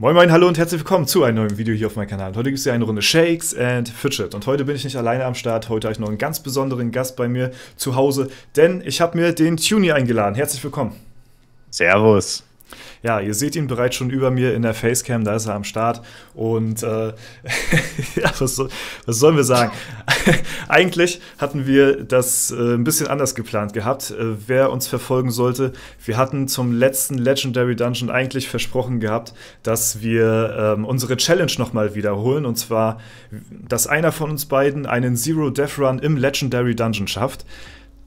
Moin Moin, hallo und herzlich willkommen zu einem neuen Video hier auf meinem Kanal. Heute gibt es ja eine Runde Shakes and Fidget und heute bin ich nicht alleine am Start. Heute habe ich noch einen ganz besonderen Gast bei mir zu Hause, denn ich habe mir den Tuni eingeladen. Herzlich willkommen. Servus. Ja, ihr seht ihn bereits schon über mir in der Facecam, da ist er am Start. Und äh, ja, was, soll, was, sollen wir sagen? Eigentlich hatten wir das äh, ein bisschen anders geplant gehabt. Äh, wer uns verfolgen sollte, wir hatten zum letzten Legendary Dungeon eigentlich versprochen gehabt, dass wir ähm, unsere Challenge nochmal wiederholen. Und zwar, dass einer von uns beiden einen Zero Death Run im Legendary Dungeon schafft.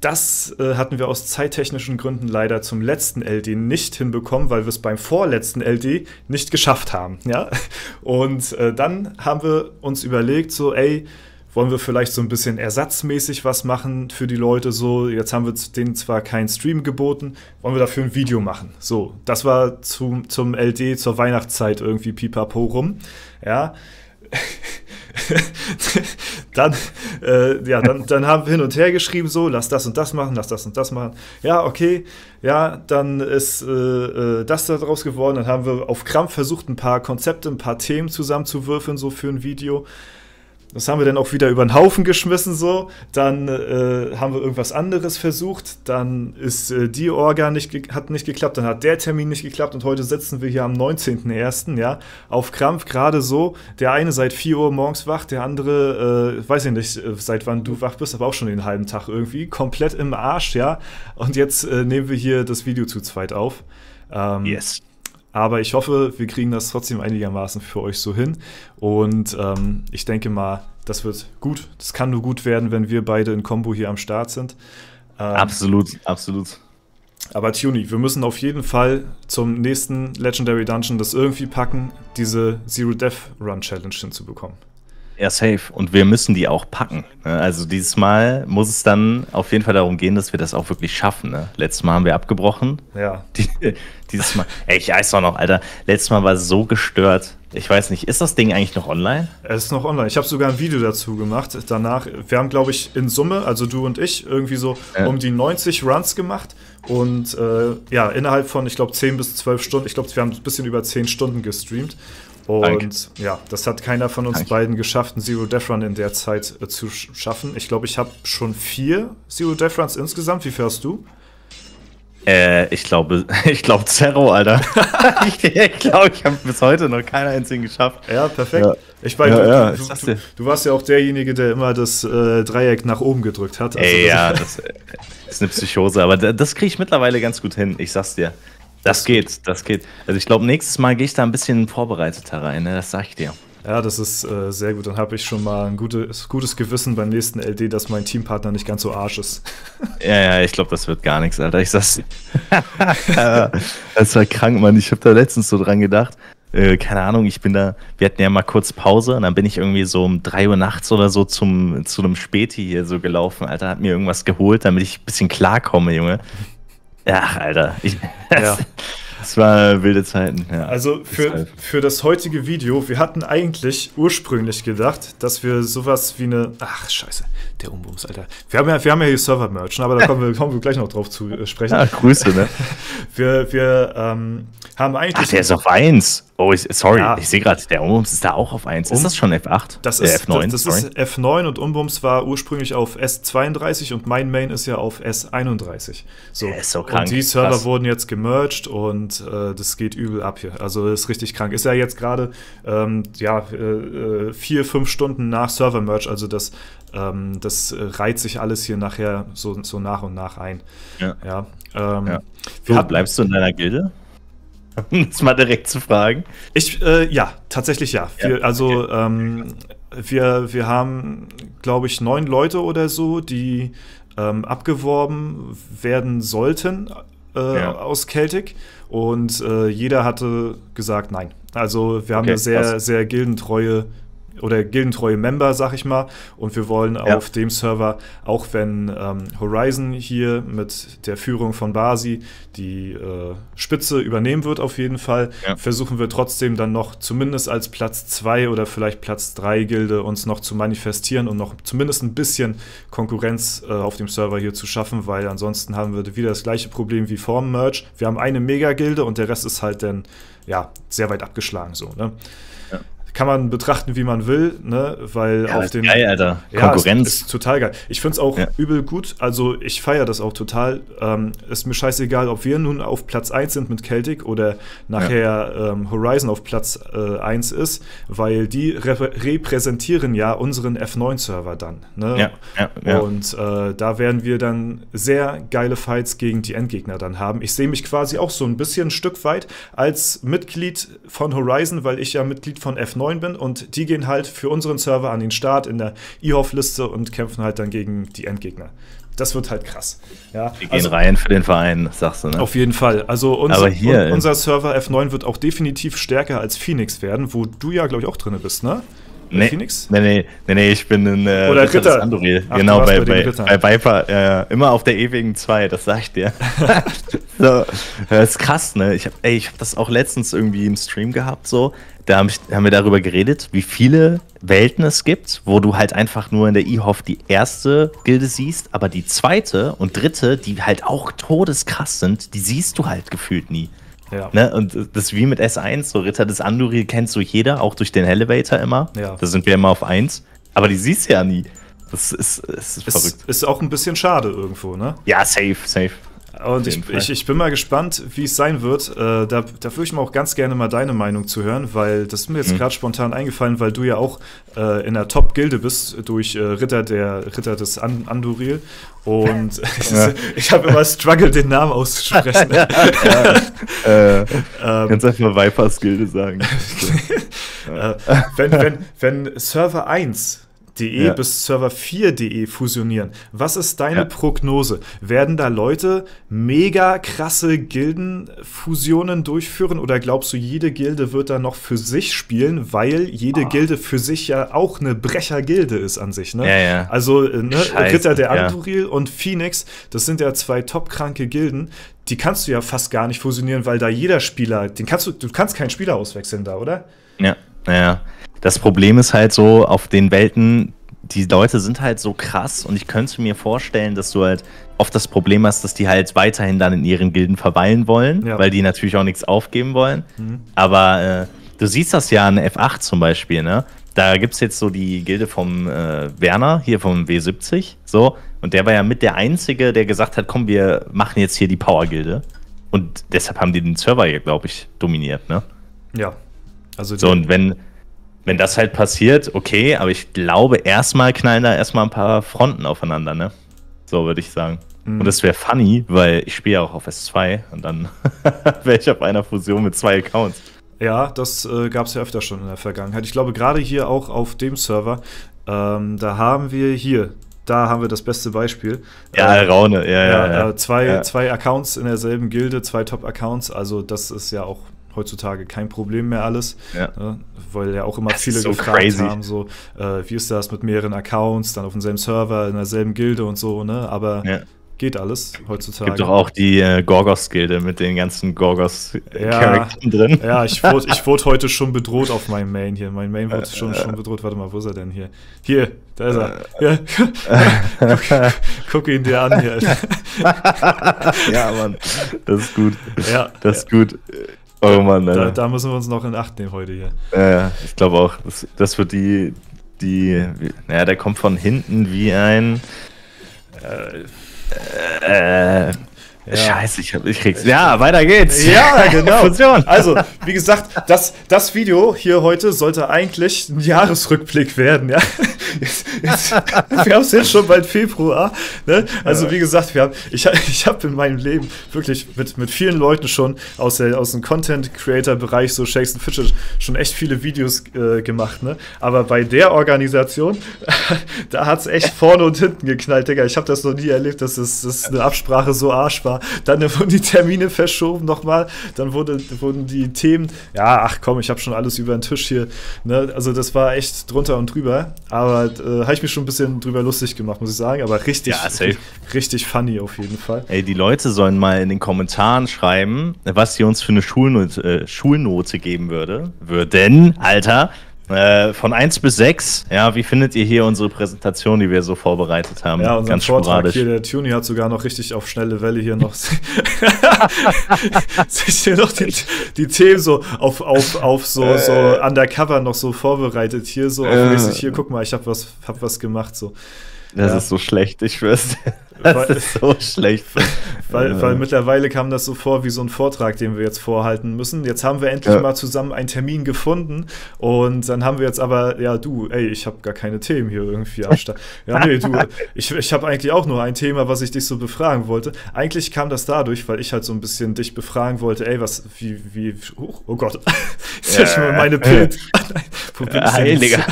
Das äh, hatten wir aus zeittechnischen Gründen leider zum letzten LD nicht hinbekommen, weil wir es beim vorletzten LD nicht geschafft haben. Ja? Und äh, dann haben wir uns überlegt, so, ey, wollen wir vielleicht so ein bisschen ersatzmäßig was machen für die Leute so. Jetzt haben wir denen zwar keinen Stream geboten, wollen wir dafür ein Video machen. So, das war zum, zum LD zur Weihnachtszeit irgendwie pipapo rum. Ja. dann, äh, ja, dann, dann haben wir hin und her geschrieben, so, lass das und das machen, lass das und das machen. Ja, okay, ja, dann ist äh, äh, das daraus geworden. Dann haben wir auf Krampf versucht, ein paar Konzepte, ein paar Themen zusammenzuwürfeln, so für ein Video. Das haben wir dann auch wieder über den Haufen geschmissen so. Dann äh, haben wir irgendwas anderes versucht. Dann ist äh, die Orga nicht hat nicht geklappt. Dann hat der Termin nicht geklappt. Und heute sitzen wir hier am 19.01. Ja, auf Krampf gerade so. Der eine seit 4 Uhr morgens wach, der andere, äh, weiß ich nicht, äh, seit wann du wach bist, aber auch schon den halben Tag irgendwie. Komplett im Arsch, ja. Und jetzt äh, nehmen wir hier das Video zu zweit auf. Ähm, yes. Aber ich hoffe, wir kriegen das trotzdem einigermaßen für euch so hin. Und ähm, ich denke mal, das wird gut. Das kann nur gut werden, wenn wir beide in Combo hier am Start sind. Ähm, absolut, absolut. Aber Tuni, wir müssen auf jeden Fall zum nächsten Legendary Dungeon das irgendwie packen, diese Zero Death Run Challenge hinzubekommen. Ja, safe. Und wir müssen die auch packen. Ne? Also dieses Mal muss es dann auf jeden Fall darum gehen, dass wir das auch wirklich schaffen. Ne? Letztes Mal haben wir abgebrochen. Ja. Die, dieses Mal. Ey, ich weiß auch noch, Alter. Letztes Mal war es so gestört. Ich weiß nicht, ist das Ding eigentlich noch online? Es ist noch online. Ich habe sogar ein Video dazu gemacht. Danach, wir haben, glaube ich, in Summe, also du und ich, irgendwie so ja. um die 90 Runs gemacht. Und äh, ja, innerhalb von, ich glaube, 10 bis 12 Stunden, ich glaube, wir haben ein bisschen über 10 Stunden gestreamt. Und Danke. ja, das hat keiner von uns Danke. beiden geschafft, einen Zero Death Run in der Zeit äh, zu schaffen. Ich glaube, ich habe schon vier Zero Death Runs insgesamt. Wie hast du? Äh, ich glaube, ich glaube Zero, Alter. ich glaube, ich habe bis heute noch keinen einzigen geschafft. Ja, perfekt. Ja. Ich meine, ja, du, ja. Du, du, warst ja auch derjenige, der immer das äh, Dreieck nach oben gedrückt hat. Also Ey, ja, das ist eine Psychose, aber das kriege ich mittlerweile ganz gut hin. Ich sag's dir. Das geht, das geht. Also ich glaube, nächstes Mal gehe ich da ein bisschen vorbereiteter rein, ne? das sag ich dir. Ja, das ist äh, sehr gut. Dann habe ich schon mal ein gutes, gutes Gewissen beim nächsten LD, dass mein Teampartner nicht ganz so arsch ist. Ja, ja, ich glaube, das wird gar nichts, Alter. Ich sag's. das war krank, Mann. Ich habe da letztens so dran gedacht. Äh, keine Ahnung, ich bin da, wir hatten ja mal kurz Pause und dann bin ich irgendwie so um 3 Uhr nachts oder so zum, zu einem Späti hier so gelaufen, Alter, hat mir irgendwas geholt, damit ich ein bisschen klarkomme, Junge. Ach, Alter. Ich, ja. Das war wilde Zeiten, ja. Also für, für das heutige Video, wir hatten eigentlich ursprünglich gedacht, dass wir sowas wie eine. Ach, scheiße, der Umbums, Alter. Wir haben ja, wir haben ja hier Server-Merch, aber da kommen wir, kommen wir gleich noch drauf zu äh, sprechen. Ach, Grüße, ne? wir wir ähm, haben eigentlich. Ach, der ist auf 1. Oh, ich, sorry, ja. ich sehe gerade, der Umbums ist da auch auf 1. Um, ist das schon F8? Das ist, äh, F9, das, das ist F9 und Umbums war ursprünglich auf S32 und mein Main ist ja auf S31. So. Der ist so krank. Und die Server Krass. wurden jetzt gemerged und äh, das geht übel ab hier. Also das ist richtig krank. Ist ja jetzt gerade ähm, ja, äh, äh vier, fünf Stunden nach Server-Merge, also das, ähm, das reiht sich alles hier nachher so, so nach und nach ein. Ja. ja, ähm, ja. So, bleibst du in deiner Gilde? Um das mal direkt zu fragen. Ich, äh, ja, tatsächlich ja. Wir, ja also, okay. ähm, wir, wir haben, glaube ich, neun Leute oder so, die ähm, abgeworben werden sollten äh, ja. aus Celtic. Und äh, jeder hatte gesagt nein. Also, wir haben okay, eine sehr, krass. sehr gildentreue oder gildentreue Member, sag ich mal. Und wir wollen ja. auf dem Server, auch wenn ähm, Horizon hier mit der Führung von Basi die äh, Spitze übernehmen wird, auf jeden Fall, ja. versuchen wir trotzdem dann noch zumindest als Platz 2 oder vielleicht Platz 3 Gilde uns noch zu manifestieren und noch zumindest ein bisschen Konkurrenz äh, auf dem Server hier zu schaffen, weil ansonsten haben wir wieder das gleiche Problem wie vor Merge. Wir haben eine Mega-Gilde und der Rest ist halt dann ja sehr weit abgeschlagen so. Ne? Kann man betrachten, wie man will, ne? weil ja, auf dem. Geil, Alter. Konkurrenz. Ist, ist, total geil. Ich finde es auch ja. übel gut. Also, ich feiere das auch total. Ähm, ist mir scheißegal, ob wir nun auf Platz 1 sind mit Celtic oder nachher ja. ähm, Horizon auf Platz äh, 1 ist, weil die rep repräsentieren ja unseren F9-Server dann. Ne? Ja, ja, ja. Und äh, da werden wir dann sehr geile Fights gegen die Endgegner dann haben. Ich sehe mich quasi auch so ein bisschen ein Stück weit als Mitglied von Horizon, weil ich ja Mitglied von F9 9 bin und die gehen halt für unseren Server an den Start in der IHOF-Liste und kämpfen halt dann gegen die Endgegner. Das wird halt krass. Ja, die gehen also, rein für den Verein, sagst du, ne? Auf jeden Fall. Also unser, hier, un, unser Server F9 wird auch definitiv stärker als Phoenix werden, wo du ja, glaube ich, auch drin bist, ne? Nee, Phoenix? Nee, nee, nee, nee, ich bin in äh, Oder Ritter, Ritter. Andoril. Genau, bei, bei, bei, Viper, äh, immer auf der ewigen 2, das sag ich dir. so, das ist krass, ne? Ich hab, ey, ich hab das auch letztens irgendwie im Stream gehabt, so. Da haben, haben wir darüber geredet, wie viele Welten es gibt, wo du halt einfach nur in der E-Hoff die erste Gilde siehst, aber die zweite und dritte, die halt auch todeskrass sind, die siehst du halt gefühlt nie. Ja. Ne? Und das ist wie mit S1, so Ritter des Anduril kennst du jeder, auch durch den Elevator immer. Ja. Da sind wir immer auf 1. Aber die siehst du ja nie. Das ist, ist, ist verrückt. Ist auch ein bisschen schade irgendwo, ne? Ja, safe, safe. Und ich, ich, ich, bin mal gespannt, wie es sein wird. Äh, da, da würde ich mir auch ganz gerne mal deine Meinung zu hören, weil das ist mir jetzt mhm. gerade spontan eingefallen, weil du ja auch äh, in der Top-Gilde bist durch äh, Ritter, der, Ritter des An Anduril. Und ja. ich habe immer Struggle, den Namen auszusprechen. ja, ja. äh, ähm, kannst einfach Vipers Gilde sagen. Äh, wenn, wenn, wenn Server 1 De ja. bis Server 4.de fusionieren. Was ist deine ja. Prognose? Werden da Leute mega krasse Gildenfusionen durchführen oder glaubst du, jede Gilde wird da noch für sich spielen, weil jede oh. Gilde für sich ja auch eine Brechergilde ist an sich, ne? Ja, ja. Also ne, Ritter der Anduril und Phoenix, das sind ja zwei topkranke Gilden. Die kannst du ja fast gar nicht fusionieren, weil da jeder Spieler, den kannst du, du kannst keinen Spieler auswechseln da, oder? Ja, ja. Das Problem ist halt so, auf den Welten, die Leute sind halt so krass und ich könnte mir vorstellen, dass du halt oft das Problem hast, dass die halt weiterhin dann in ihren Gilden verweilen wollen, ja. weil die natürlich auch nichts aufgeben wollen. Mhm. Aber äh, du siehst das ja an F8 zum Beispiel, ne? Da gibt es jetzt so die Gilde vom äh, Werner, hier vom W70, so. Und der war ja mit der Einzige, der gesagt hat, komm, wir machen jetzt hier die Power-Gilde. Und deshalb haben die den Server hier, glaube ich, dominiert, ne? Ja. Also so, und wenn, wenn das halt passiert, okay, aber ich glaube, erstmal knallen da erstmal ein paar Fronten aufeinander, ne? So würde ich sagen. Mhm. Und das wäre funny, weil ich spiele ja auch auf S2 und dann wäre ich auf einer Fusion mit zwei Accounts. Ja, das äh, gab es ja öfter schon in der Vergangenheit. Ich glaube, gerade hier auch auf dem Server, ähm, da haben wir hier, da haben wir das beste Beispiel. Ja, äh, Raune, ja, ja. ja, äh, zwei, ja. zwei Accounts in derselben Gilde, zwei Top-Accounts, also das ist ja auch heutzutage kein Problem mehr alles, ja. Weil ja auch immer das viele so gefragt crazy. haben, so äh, wie ist das mit mehreren Accounts, dann auf demselben Server, in derselben Gilde und so, ne? Aber ja. geht alles heutzutage. Gibt doch auch die äh, Gorgos-Gilde mit den ganzen Gorgos-Charakteren ja, drin. Ja, ich wurde, ich wurde heute schon bedroht auf meinem Main hier. Mein Main wurde schon, schon bedroht. Warte mal, wo ist er denn hier? Hier, da ist er. Ja. guck, guck, ihn dir an hier. ja, Mann, das ist gut. Ja. Das ist gut. Oh Mann, da, da, müssen wir uns noch in Acht nehmen heute hier. Ja, ich glaube auch. Das, das wird die, die, naja, der kommt von hinten wie ein, äh, äh, ja. Scheiße, ich, hab, ich krieg's. Ja, weiter geht's. Ja, genau. also, wie gesagt, das, das Video hier heute sollte eigentlich ein Jahresrückblick werden, ja. jetzt, jetzt, wir haben es jetzt schon bald Februar. Ne? Also wie gesagt, wir haben, ich, ich habe in meinem Leben wirklich mit, mit vielen Leuten schon aus, der, aus dem Content-Creator-Bereich, so Shakes and Fidget, schon echt viele Videos äh, gemacht. Ne? Aber bei der Organisation, da hat es echt vorne und hinten geknallt, Digga. Ich habe das noch nie erlebt, dass es dass eine Absprache so arsch war. Dann wurden die Termine verschoben nochmal. Dann wurde, wurden die Themen, ja, ach komm, ich habe schon alles über den Tisch hier. Ne? Also das war echt drunter und drüber. Aber äh, habe ich mich schon ein bisschen drüber lustig gemacht, muss ich sagen. Aber richtig, ja, richtig funny auf jeden Fall. Ey, die Leute sollen mal in den Kommentaren schreiben, was sie uns für eine Schulnote, äh, Schulnote geben würde. Würden, Alter. Äh, von 1 bis 6, ja, wie findet ihr hier unsere Präsentation, die wir so vorbereitet haben? Ja, Ganz Vortrag sporadisch. hier, der Tuni hat sogar noch richtig auf schnelle Welle hier noch sich hier noch die, die, Themen so auf, auf, auf so, äh, so undercover noch so vorbereitet. Hier so, äh, hier, guck mal, ich hab was, hab was gemacht, so. Das ja. ist so schlecht, ich schwör's. Das weil, ist so schlecht. Weil, weil, mittlerweile kam das so vor wie so ein Vortrag, den wir jetzt vorhalten müssen. Jetzt haben wir endlich ja. mal zusammen einen Termin gefunden und dann haben wir jetzt aber, ja du, ey, ich habe gar keine Themen hier irgendwie am Start. Ja, nee, du, ich, ich habe eigentlich auch nur ein Thema, was ich dich so befragen wollte. Eigentlich kam das dadurch, weil ich halt so ein bisschen dich befragen wollte, ey, was, wie, wie, oh, oh Gott, ist ja schon mal meine Bild. Wo bin ich Heiliger.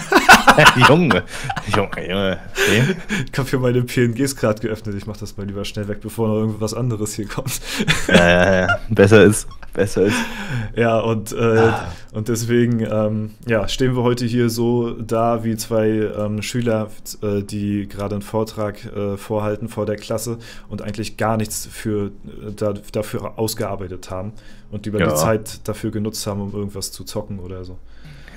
Junge, Junge, Junge. Okay. Ich habe hier meine PNGs gerade geöffnet. Ich mache das mal lieber schnell weg, bevor noch irgendwas anderes hier kommt. Ja, ja, ja. Besser ist. Besser ist. Ja, und, äh, ah. und deswegen ähm, ja, stehen wir heute hier so da wie zwei ähm, Schüler, äh, die gerade einen Vortrag äh, vorhalten vor der Klasse und eigentlich gar nichts für, äh, da, dafür ausgearbeitet haben und über ja. die Zeit dafür genutzt haben, um irgendwas zu zocken oder so.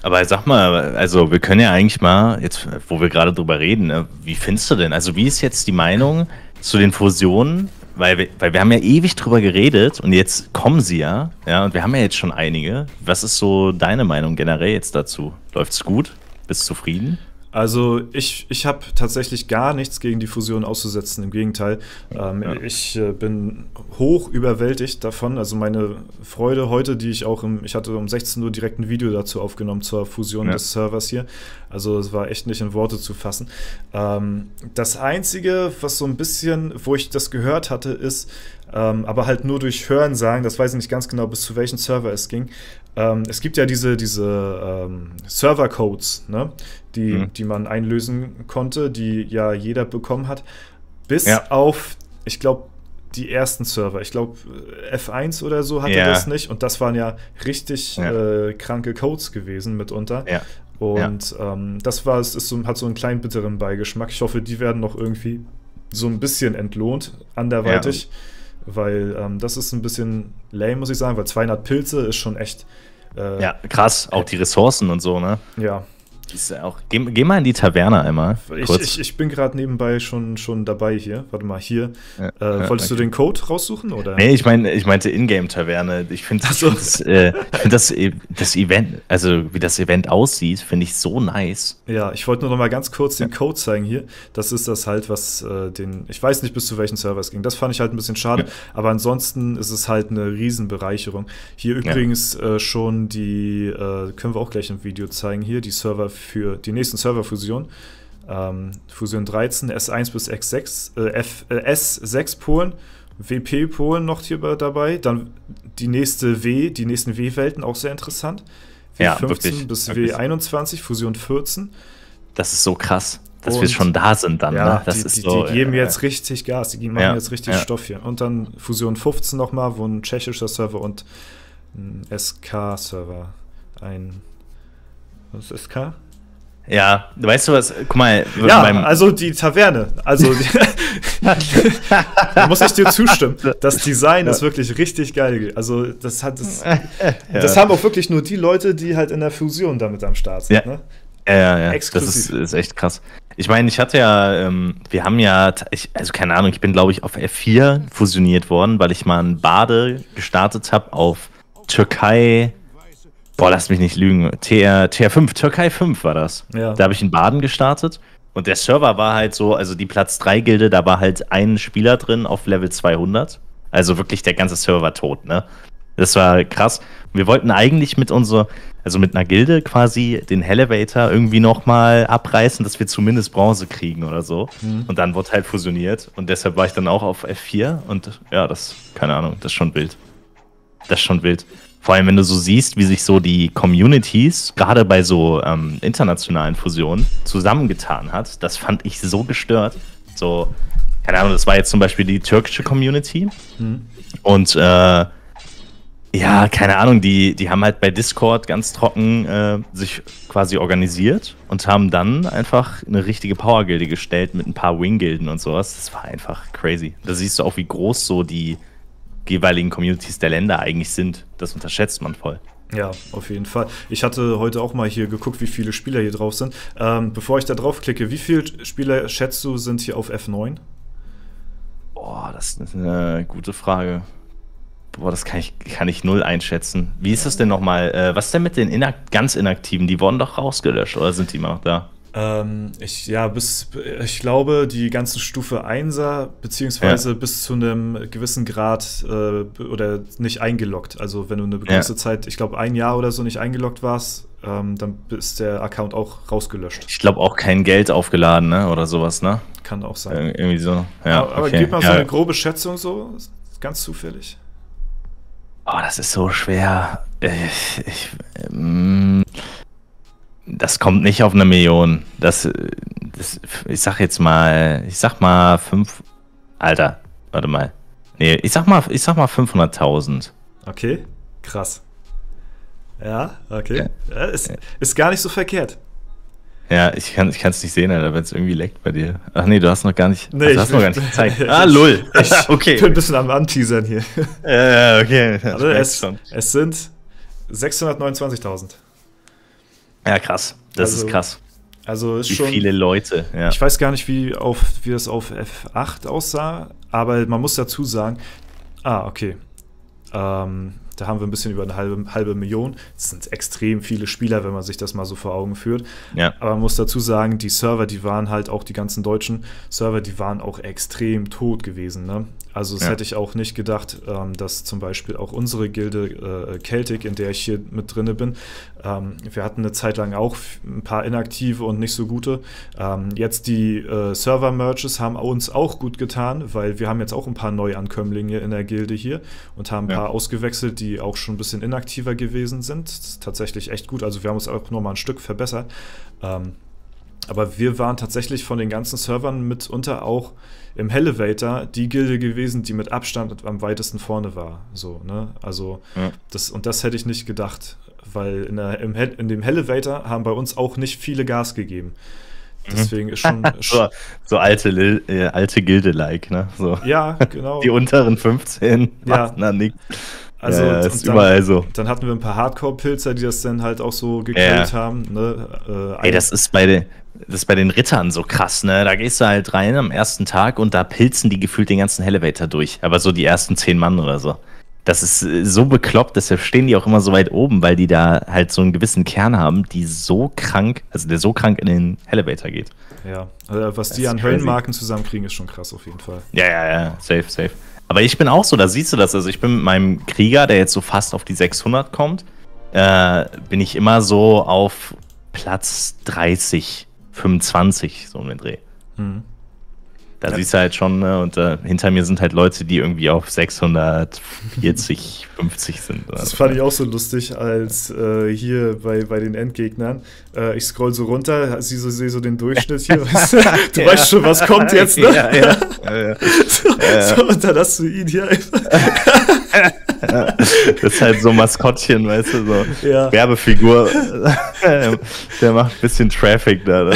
Aber sag mal, also wir können ja eigentlich mal, jetzt wo wir gerade drüber reden, ne, wie findest du denn? Also wie ist jetzt die Meinung zu den Fusionen? Weil wir, weil wir haben ja ewig drüber geredet und jetzt kommen sie ja, ja, und wir haben ja jetzt schon einige. Was ist so deine Meinung generell jetzt dazu? Läuft's gut? Bist du zufrieden? Also ich, ich habe tatsächlich gar nichts gegen die Fusion auszusetzen. Im Gegenteil, ähm, ja. ich äh, bin hoch überwältigt davon. Also meine Freude heute, die ich auch im, ich hatte um 16 Uhr direkt ein Video dazu aufgenommen zur Fusion ja. des Servers hier. Also es war echt nicht in Worte zu fassen. Ähm, das Einzige, was so ein bisschen, wo ich das gehört hatte, ist, ähm, aber halt nur durch Hören sagen, das weiß ich nicht ganz genau, bis zu welchem Server es ging. Ähm, es gibt ja diese, diese ähm, Server-Codes, ne? die, mhm. die man einlösen konnte, die ja jeder bekommen hat. Bis ja. auf, ich glaube, die ersten Server. Ich glaube, F1 oder so hatte ja. das nicht. Und das waren ja richtig ja. Äh, kranke Codes gewesen mitunter. Ja. Und ähm, das war, es ist so, hat so einen kleinen bitteren Beigeschmack. Ich hoffe, die werden noch irgendwie so ein bisschen entlohnt, anderweitig. Weil ähm, das ist ein bisschen lame, muss ich sagen, weil 200 Pilze ist schon echt. Äh, ja, krass. Auch die Ressourcen und so, ne? Ja. Ist auch, geh, geh, mal in die Taverne einmal. Ich, ich, ich, bin gerade nebenbei schon, schon dabei hier. Warte mal, hier. Ja, äh, wolltest ja, du den Code raussuchen? Oder? Nee, ich, mein, ich meinte Ingame-Taverne. Ich finde so. das, äh, find das, das Event, also wie das Event aussieht, finde ich so nice. Ja, ich wollte nur noch mal ganz kurz den Code zeigen hier. Das ist das halt, was äh, den. Ich weiß nicht, bis zu welchen Server es ging. Das fand ich halt ein bisschen schade. Ja. Aber ansonsten ist es halt eine Riesenbereicherung. Hier übrigens äh, schon die, äh, können wir auch gleich im Video zeigen, hier, die Server für die nächsten Serverfusionen. Ähm, Fusion 13, S1 bis X6, äh, F, äh, S6 Polen, WP Polen noch hier dabei. Dann die nächste W, die nächsten W-Welten, auch sehr interessant. W15 ja, wirklich, bis wirklich. W21, Fusion 14. Das ist so krass, dass und, wir schon da sind dann. Ja, ne? das die, ist die, so, die geben jetzt richtig Gas, die machen ja, jetzt richtig Stoff hier. Und dann Fusion 15 nochmal, wo ein tschechischer Server und ein SK-Server, ein was ist SK? Ja, weißt du was? Guck mal. Ja, also die Taverne. Also, da muss ich dir zustimmen. Das Design ja. ist wirklich richtig geil. Also, das hat das, ja. das haben auch wirklich nur die Leute, die halt in der Fusion damit am Start sind. Ja, ne? ja, ja. ja. Das ist, ist, echt krass. Ich meine, ich hatte ja, ähm, wir haben ja, ich, also keine Ahnung, ich bin glaube ich auf F4 fusioniert worden, weil ich mal ein Bade gestartet habe auf Türkei, Boah, lass mich nicht lügen. TR, TR5, Türkei 5 war das. Ja. Da habe ich in Baden gestartet. Und der Server war halt so, also die Platz 3 Gilde, da war halt ein Spieler drin auf Level 200. Also wirklich der ganze Server tot, ne? Das war krass. Wir wollten eigentlich mit unserer, also mit einer Gilde quasi den Elevator irgendwie nochmal abreißen, dass wir zumindest Bronze kriegen oder so. Mhm. Und dann wurde halt fusioniert. Und deshalb war ich dann auch auf F4. Und ja, das, keine Ahnung, das ist schon wild. Das ist schon wild. Vor allem, wenn du so siehst, wie sich so die Communities, gerade bei so ähm, internationalen Fusionen, zusammengetan hat, das fand ich so gestört. So, keine Ahnung, das war jetzt zum Beispiel die türkische Community. Mhm. Und äh, ja, keine Ahnung, die, die haben halt bei Discord ganz trocken äh, sich quasi organisiert und haben dann einfach eine richtige Power-Gilde gestellt mit ein paar Wing-Gilden und sowas. Das war einfach crazy. Da siehst du auch, wie groß so die jeweiligen Communities der Länder eigentlich sind. Das unterschätzt man voll. Ja, auf jeden Fall. Ich hatte heute auch mal hier geguckt, wie viele Spieler hier drauf sind. Ähm, bevor ich da drauf klicke, wie viele Spieler schätzt du sind hier auf F9? Boah, das ist eine gute Frage. Boah, das kann ich, kann ich null einschätzen. Wie ist das denn nochmal? Äh, was denn mit den Inak ganz Inaktiven? Die wurden doch rausgelöscht oder sind die immer noch da? Ähm, ich, ja, bis, ich glaube, die ganzen Stufe 1er, beziehungsweise ja. bis zu einem gewissen Grad äh, oder nicht eingeloggt. Also, wenn du eine gewisse ja. Zeit, ich glaube, ein Jahr oder so nicht eingeloggt warst, ähm, dann ist der Account auch rausgelöscht. Ich glaube auch kein Geld aufgeladen, ne? Oder sowas, ne? Kann auch sein. Ir irgendwie so. Ja, aber, aber gib mal so eine grobe Schätzung so, ganz zufällig. Oh, das ist so schwer. Ich, ich, ähm, das kommt nicht auf eine Million. Das, das, ich sag jetzt mal, ich sag mal fünf. Alter, warte mal. Nee, ich sag mal, ich sag mal 500.000. Okay, krass. Ja, okay. Ja. ist, ist gar nicht so verkehrt. Ja, ich kann es nicht sehen, Alter, wenn es irgendwie leckt bei dir. Ach nee, du hast noch gar nicht, nee, du hast noch gar nicht gezeigt. ah, lull. Ich okay. bin ein bisschen am Anteasern hier. Ja, ja okay. Also es, es sind 629.000. Ja, krass. Das also, ist krass. Also ist wie schon. viele Leute. Ja. Ich weiß gar nicht, wie, auf, wie das auf F8 aussah, aber man muss dazu sagen. Ah, okay. Ähm, da haben wir ein bisschen über eine halbe, halbe Million. Das sind extrem viele Spieler, wenn man sich das mal so vor Augen führt. Ja. Aber man muss dazu sagen, die Server, die waren halt auch die ganzen deutschen Server, die waren auch extrem tot gewesen. Ne? Also das ja. hätte ich auch nicht gedacht, ähm, dass zum Beispiel auch unsere Gilde äh, Celtic, in der ich hier mit drinne bin, ähm, wir hatten eine Zeit lang auch ein paar inaktive und nicht so gute. Ähm, jetzt die äh, Server-Merges haben uns auch gut getan, weil wir haben jetzt auch ein paar Neuankömmlinge in der Gilde hier und haben ein ja. paar ausgewechselt, die auch schon ein bisschen inaktiver gewesen sind. Das ist tatsächlich echt gut. Also wir haben uns auch nochmal ein Stück verbessert. Aber wir waren tatsächlich von den ganzen Servern mitunter auch im Elevator die Gilde gewesen, die mit Abstand am weitesten vorne war. So, ne? Also, ja. das, und das hätte ich nicht gedacht, weil in, der, im, in dem Elevator haben bei uns auch nicht viele Gas gegeben. Mhm. Deswegen ist schon. so, so, alte, äh, alte Gilde-like, ne? So. Ja, genau. Die unteren 15 ja. na nix. Also ja, ist dann, überall so. Dann hatten wir ein paar Hardcore-Pilzer, die das dann halt auch so gekillt ja. haben. Ne? Äh, Ey, das ist bei den, das ist bei den Rittern so krass, ne? Da gehst du halt rein am ersten Tag und da pilzen die gefühlt den ganzen Elevator durch. Aber so die ersten zehn Mann oder so. Das ist äh, so bekloppt, deshalb stehen die auch immer so weit oben, weil die da halt so einen gewissen Kern haben, die so krank, also der so krank in den Elevator geht. Ja, also was das die an Höllenmarken zusammenkriegen, ist schon krass auf jeden Fall. Ja, ja, ja, safe, safe. Aber ich bin auch so, da siehst du das. Also ich bin mit meinem Krieger, der jetzt so fast auf die 600 kommt, äh, bin ich immer so auf Platz 30, 25, so um den Dreh. Mhm. Da ja. siehst du halt schon, ne? und äh, hinter mir sind halt Leute, die irgendwie auf 640, 50 sind. Das so. fand ich auch so lustig, als äh, hier bei, bei den Endgegnern. Äh, ich scroll so runter, sehe so, seh so den Durchschnitt hier. du ja. weißt schon, was kommt jetzt, ne? Ja, ja. so, so, und dann hast du ihn hier einfach. das ist halt so Maskottchen, weißt du, so ja. Werbefigur. der macht ein bisschen Traffic da.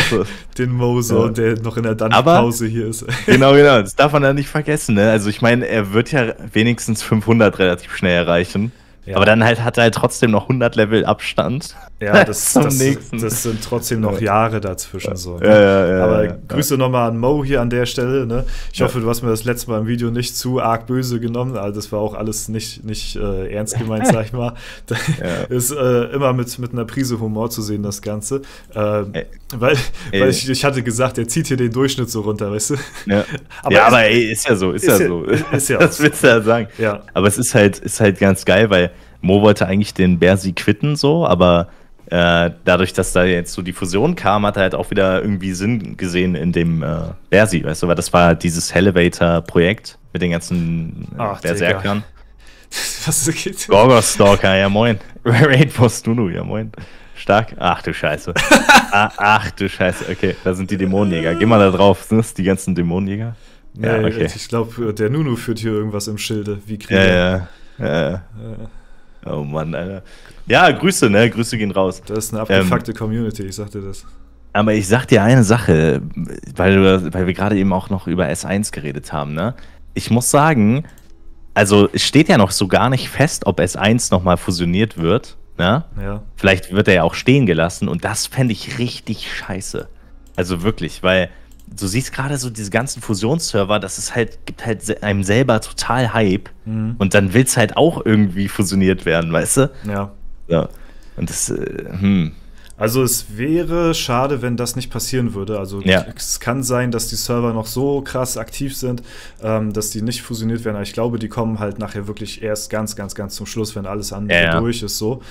Den Moso, ja. der noch in der Dungeon-Pause hier ist. genau, genau, das darf man ja nicht vergessen. Ne? Also ich meine, er wird ja wenigstens 500 relativ schnell erreichen. Ja. Aber dann halt hat er halt trotzdem noch 100 Level Abstand. Ja, das, das, das, sind trotzdem noch Jahre dazwischen. So, ne? ja, ja, Aber Grüße nochmal an Mo hier an der Stelle. Ne? Ich hoffe, du hast mir das letzte Mal im Video nicht zu arg böse genommen. Also das war auch alles nicht, nicht äh, ernst gemeint, sag ich mal. ist äh, immer mit, mit einer Prise Humor zu sehen, das Ganze. Ähm, weil weil ich, ich hatte gesagt, er zieht hier den Durchschnitt so runter, weißt du? Ja, aber, ja, aber ey, ist ja so, ist, ist ja, so. Ist ja das willst du ja sagen. Ja. Aber es ist halt, ist halt ganz geil, weil Mo wollte eigentlich den Bersi quitten, so, aber äh, dadurch, dass da jetzt so die Fusion kam, hat er halt auch wieder irgendwie Sinn gesehen in dem äh, Bersi, weißt du, weil das war dieses Elevator-Projekt mit den ganzen äh, Ach, Berserkern. Was geht? Gorgostalker, ja moin. Raid Postunu, ja moin. Stark. Ach du Scheiße. ah, ach du Scheiße. Okay, da sind die Dämonenjäger. Geh mal da drauf. Sind das die ganzen Dämonenjäger? Ja, nee, okay. Ich glaube, der Nunu führt hier irgendwas im Schilde. Wie Krieger. Ja, ja. ja. Oh Mann, Alter. Ja, Grüße, ne? Grüße gehen raus. Das ist eine abgefuckte ähm, Community, ich sag dir das. Aber ich sag dir eine Sache, weil, weil wir gerade eben auch noch über S1 geredet haben, ne? Ich muss sagen, also es steht ja noch so gar nicht fest, ob S1 nochmal fusioniert wird. Ne? Ja. Vielleicht wird er ja auch stehen gelassen und das fände ich richtig scheiße. Also wirklich, weil du siehst gerade so diese ganzen Fusionsserver, das ist halt, gibt halt einem selber total Hype. Mhm. Und dann will es halt auch irgendwie fusioniert werden, weißt du? Ja. Ja. Und das, äh, hm. Also es wäre schade, wenn das nicht passieren würde. Also ja. es kann sein, dass die Server noch so krass aktiv sind, ähm, dass die nicht fusioniert werden. Aber ich glaube, die kommen halt nachher wirklich erst ganz, ganz, ganz zum Schluss, wenn alles andere ja, ja. durch ist. So.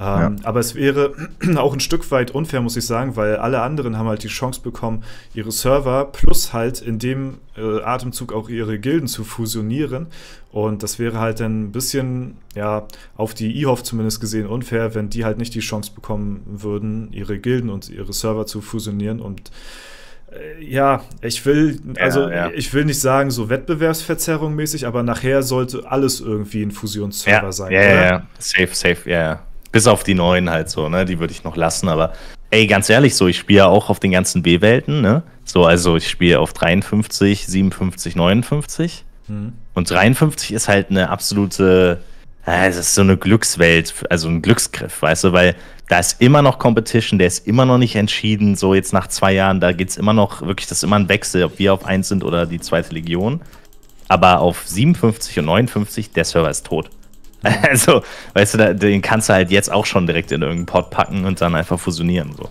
Ähm, ja. Aber es wäre auch ein Stück weit unfair, muss ich sagen, weil alle anderen haben halt die Chance bekommen, ihre Server plus halt in dem äh, Atemzug auch ihre Gilden zu fusionieren. Und das wäre halt ein bisschen, ja, auf die IHOF zumindest gesehen unfair, wenn die halt nicht die Chance bekommen würden, ihre Gilden und ihre Server zu fusionieren. Und äh, ja, ich will, also ja, ja. ich will nicht sagen, so Wettbewerbsverzerrung mäßig, aber nachher sollte alles irgendwie ein Fusionsserver ja, sein. Ja, ja, safe, safe, ja, ja. Bis auf die neuen halt so, ne? Die würde ich noch lassen, aber ey, ganz ehrlich, so, ich spiele ja auch auf den ganzen B-Welten, ne? So, also ich spiele auf 53, 57, 59. Mhm. Und 53 ist halt eine absolute, es ist so eine Glückswelt, also ein Glücksgriff, weißt du, weil da ist immer noch Competition, der ist immer noch nicht entschieden, so jetzt nach zwei Jahren, da geht es immer noch, wirklich, das ist immer ein Wechsel, ob wir auf 1 sind oder die zweite Legion. Aber auf 57 und 59, der Server ist tot. Also, weißt du, den kannst du halt jetzt auch schon direkt in irgendeinen Pod packen und dann einfach fusionieren. So.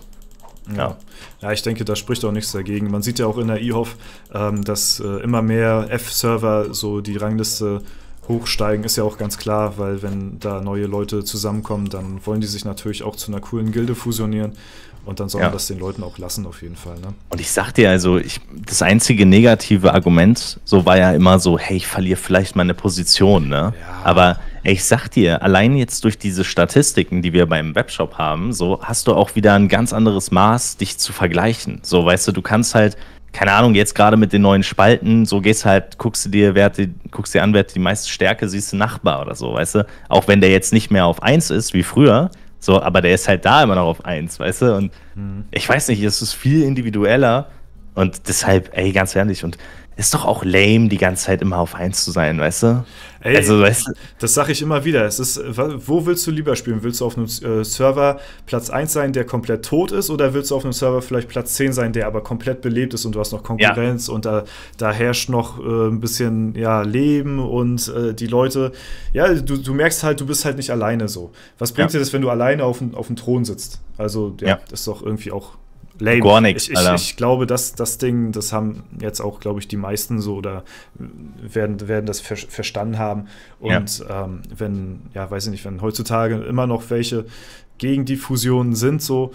Ja. ja. ich denke, da spricht auch nichts dagegen. Man sieht ja auch in der eHof, ähm, dass äh, immer mehr F-Server so die Rangliste hochsteigen, ist ja auch ganz klar, weil wenn da neue Leute zusammenkommen, dann wollen die sich natürlich auch zu einer coolen Gilde fusionieren. Und dann soll man ja. das den Leuten auch lassen, auf jeden Fall. Ne? Und ich sag dir also, ich, das einzige negative Argument, so war ja immer so, hey, ich verliere vielleicht meine Position, ne? Ja. Aber ich sag dir, allein jetzt durch diese Statistiken, die wir beim Webshop haben, so hast du auch wieder ein ganz anderes Maß, dich zu vergleichen. So, weißt du, du kannst halt, keine Ahnung, jetzt gerade mit den neuen Spalten, so gehst halt, guckst du dir, wer die, guckst dir an, wer die meiste Stärke, siehst du Nachbar oder so, weißt du? Auch wenn der jetzt nicht mehr auf 1 ist wie früher, so, aber der ist halt da immer noch auf 1, weißt du? Und mhm. ich weiß nicht, es ist viel individueller und deshalb, ey, ganz ehrlich, und ist doch auch lame, die ganze Zeit immer auf 1 zu sein, weißt du? Ey, also, weißt du? Das sage ich immer wieder. Es ist, wo willst du lieber spielen? Willst du auf einem äh, Server Platz 1 sein, der komplett tot ist, oder willst du auf einem Server vielleicht Platz 10 sein, der aber komplett belebt ist und du hast noch Konkurrenz ja. und da, da herrscht noch äh, ein bisschen ja, Leben und äh, die Leute, ja, du, du merkst halt, du bist halt nicht alleine so. Was bringt ja. dir das, wenn du alleine auf, auf dem Thron sitzt? Also, ja, ja, das ist doch irgendwie auch lame. Gar nichts. Ich, ich, ich, glaube, dass das Ding, das haben jetzt auch, glaube ich, die meisten so oder werden, werden das ver verstanden haben. Und ja. ähm, wenn, ja, weiß ich nicht, wenn heutzutage immer noch welche gegen die Fusionen sind, so,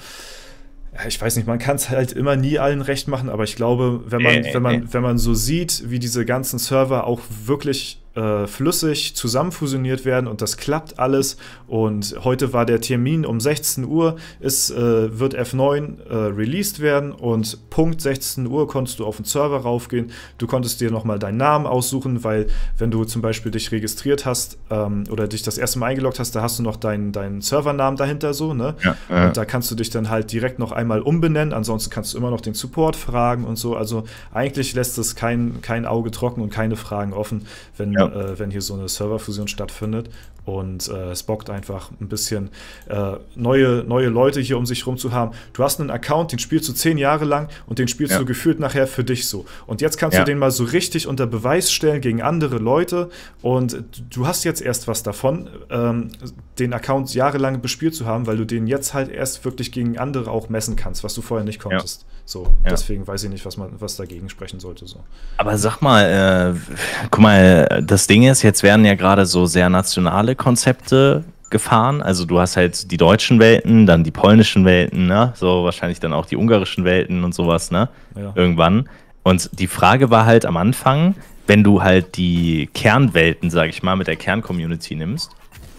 ich weiß nicht, man kann es halt immer nie allen recht machen, aber ich glaube, wenn man, äh, wenn man, äh. wenn man so sieht, wie diese ganzen Server auch wirklich äh, flüssig zusammenfusioniert werden und das klappt alles. Und heute war der Termin um 16 Uhr, es äh, wird F9 äh, released werden und Punkt 16 Uhr konntest du auf den Server raufgehen. Du konntest dir nochmal deinen Namen aussuchen, weil wenn du zum Beispiel dich registriert hast ähm, oder dich das erste Mal eingeloggt hast, da hast du noch deinen, deinen Servernamen dahinter so, ne? Ja, und da kannst du dich dann halt direkt noch einmal umbenennen. Ansonsten kannst du immer noch den Support fragen und so. Also eigentlich lässt es kein, kein Auge trocken und keine Fragen offen, wenn, ja äh, wenn hier so eine Serverfusion stattfindet. Und äh, es bockt einfach ein bisschen äh, neue, neue Leute hier um sich rum zu haben. Du hast einen Account, den spielst du zehn Jahre lang und den spielst ja. du gefühlt nachher für dich so. Und jetzt kannst ja. du den mal so richtig unter Beweis stellen gegen andere Leute. Und du hast jetzt erst was davon, ähm, den Account jahrelang bespielt zu haben, weil du den jetzt halt erst wirklich gegen andere auch messen kannst, was du vorher nicht konntest. So, ja. deswegen weiß ich nicht, was man, was dagegen sprechen sollte. So. Aber sag mal, äh, guck mal, das Ding ist, jetzt werden ja gerade so sehr nationale Konzepte gefahren. Also du hast halt die deutschen Welten, dann die polnischen Welten, ne? So wahrscheinlich dann auch die ungarischen Welten und sowas, ne? Ja. Irgendwann. Und die Frage war halt am Anfang, wenn du halt die Kernwelten, sag ich mal, mit der Kerncommunity nimmst,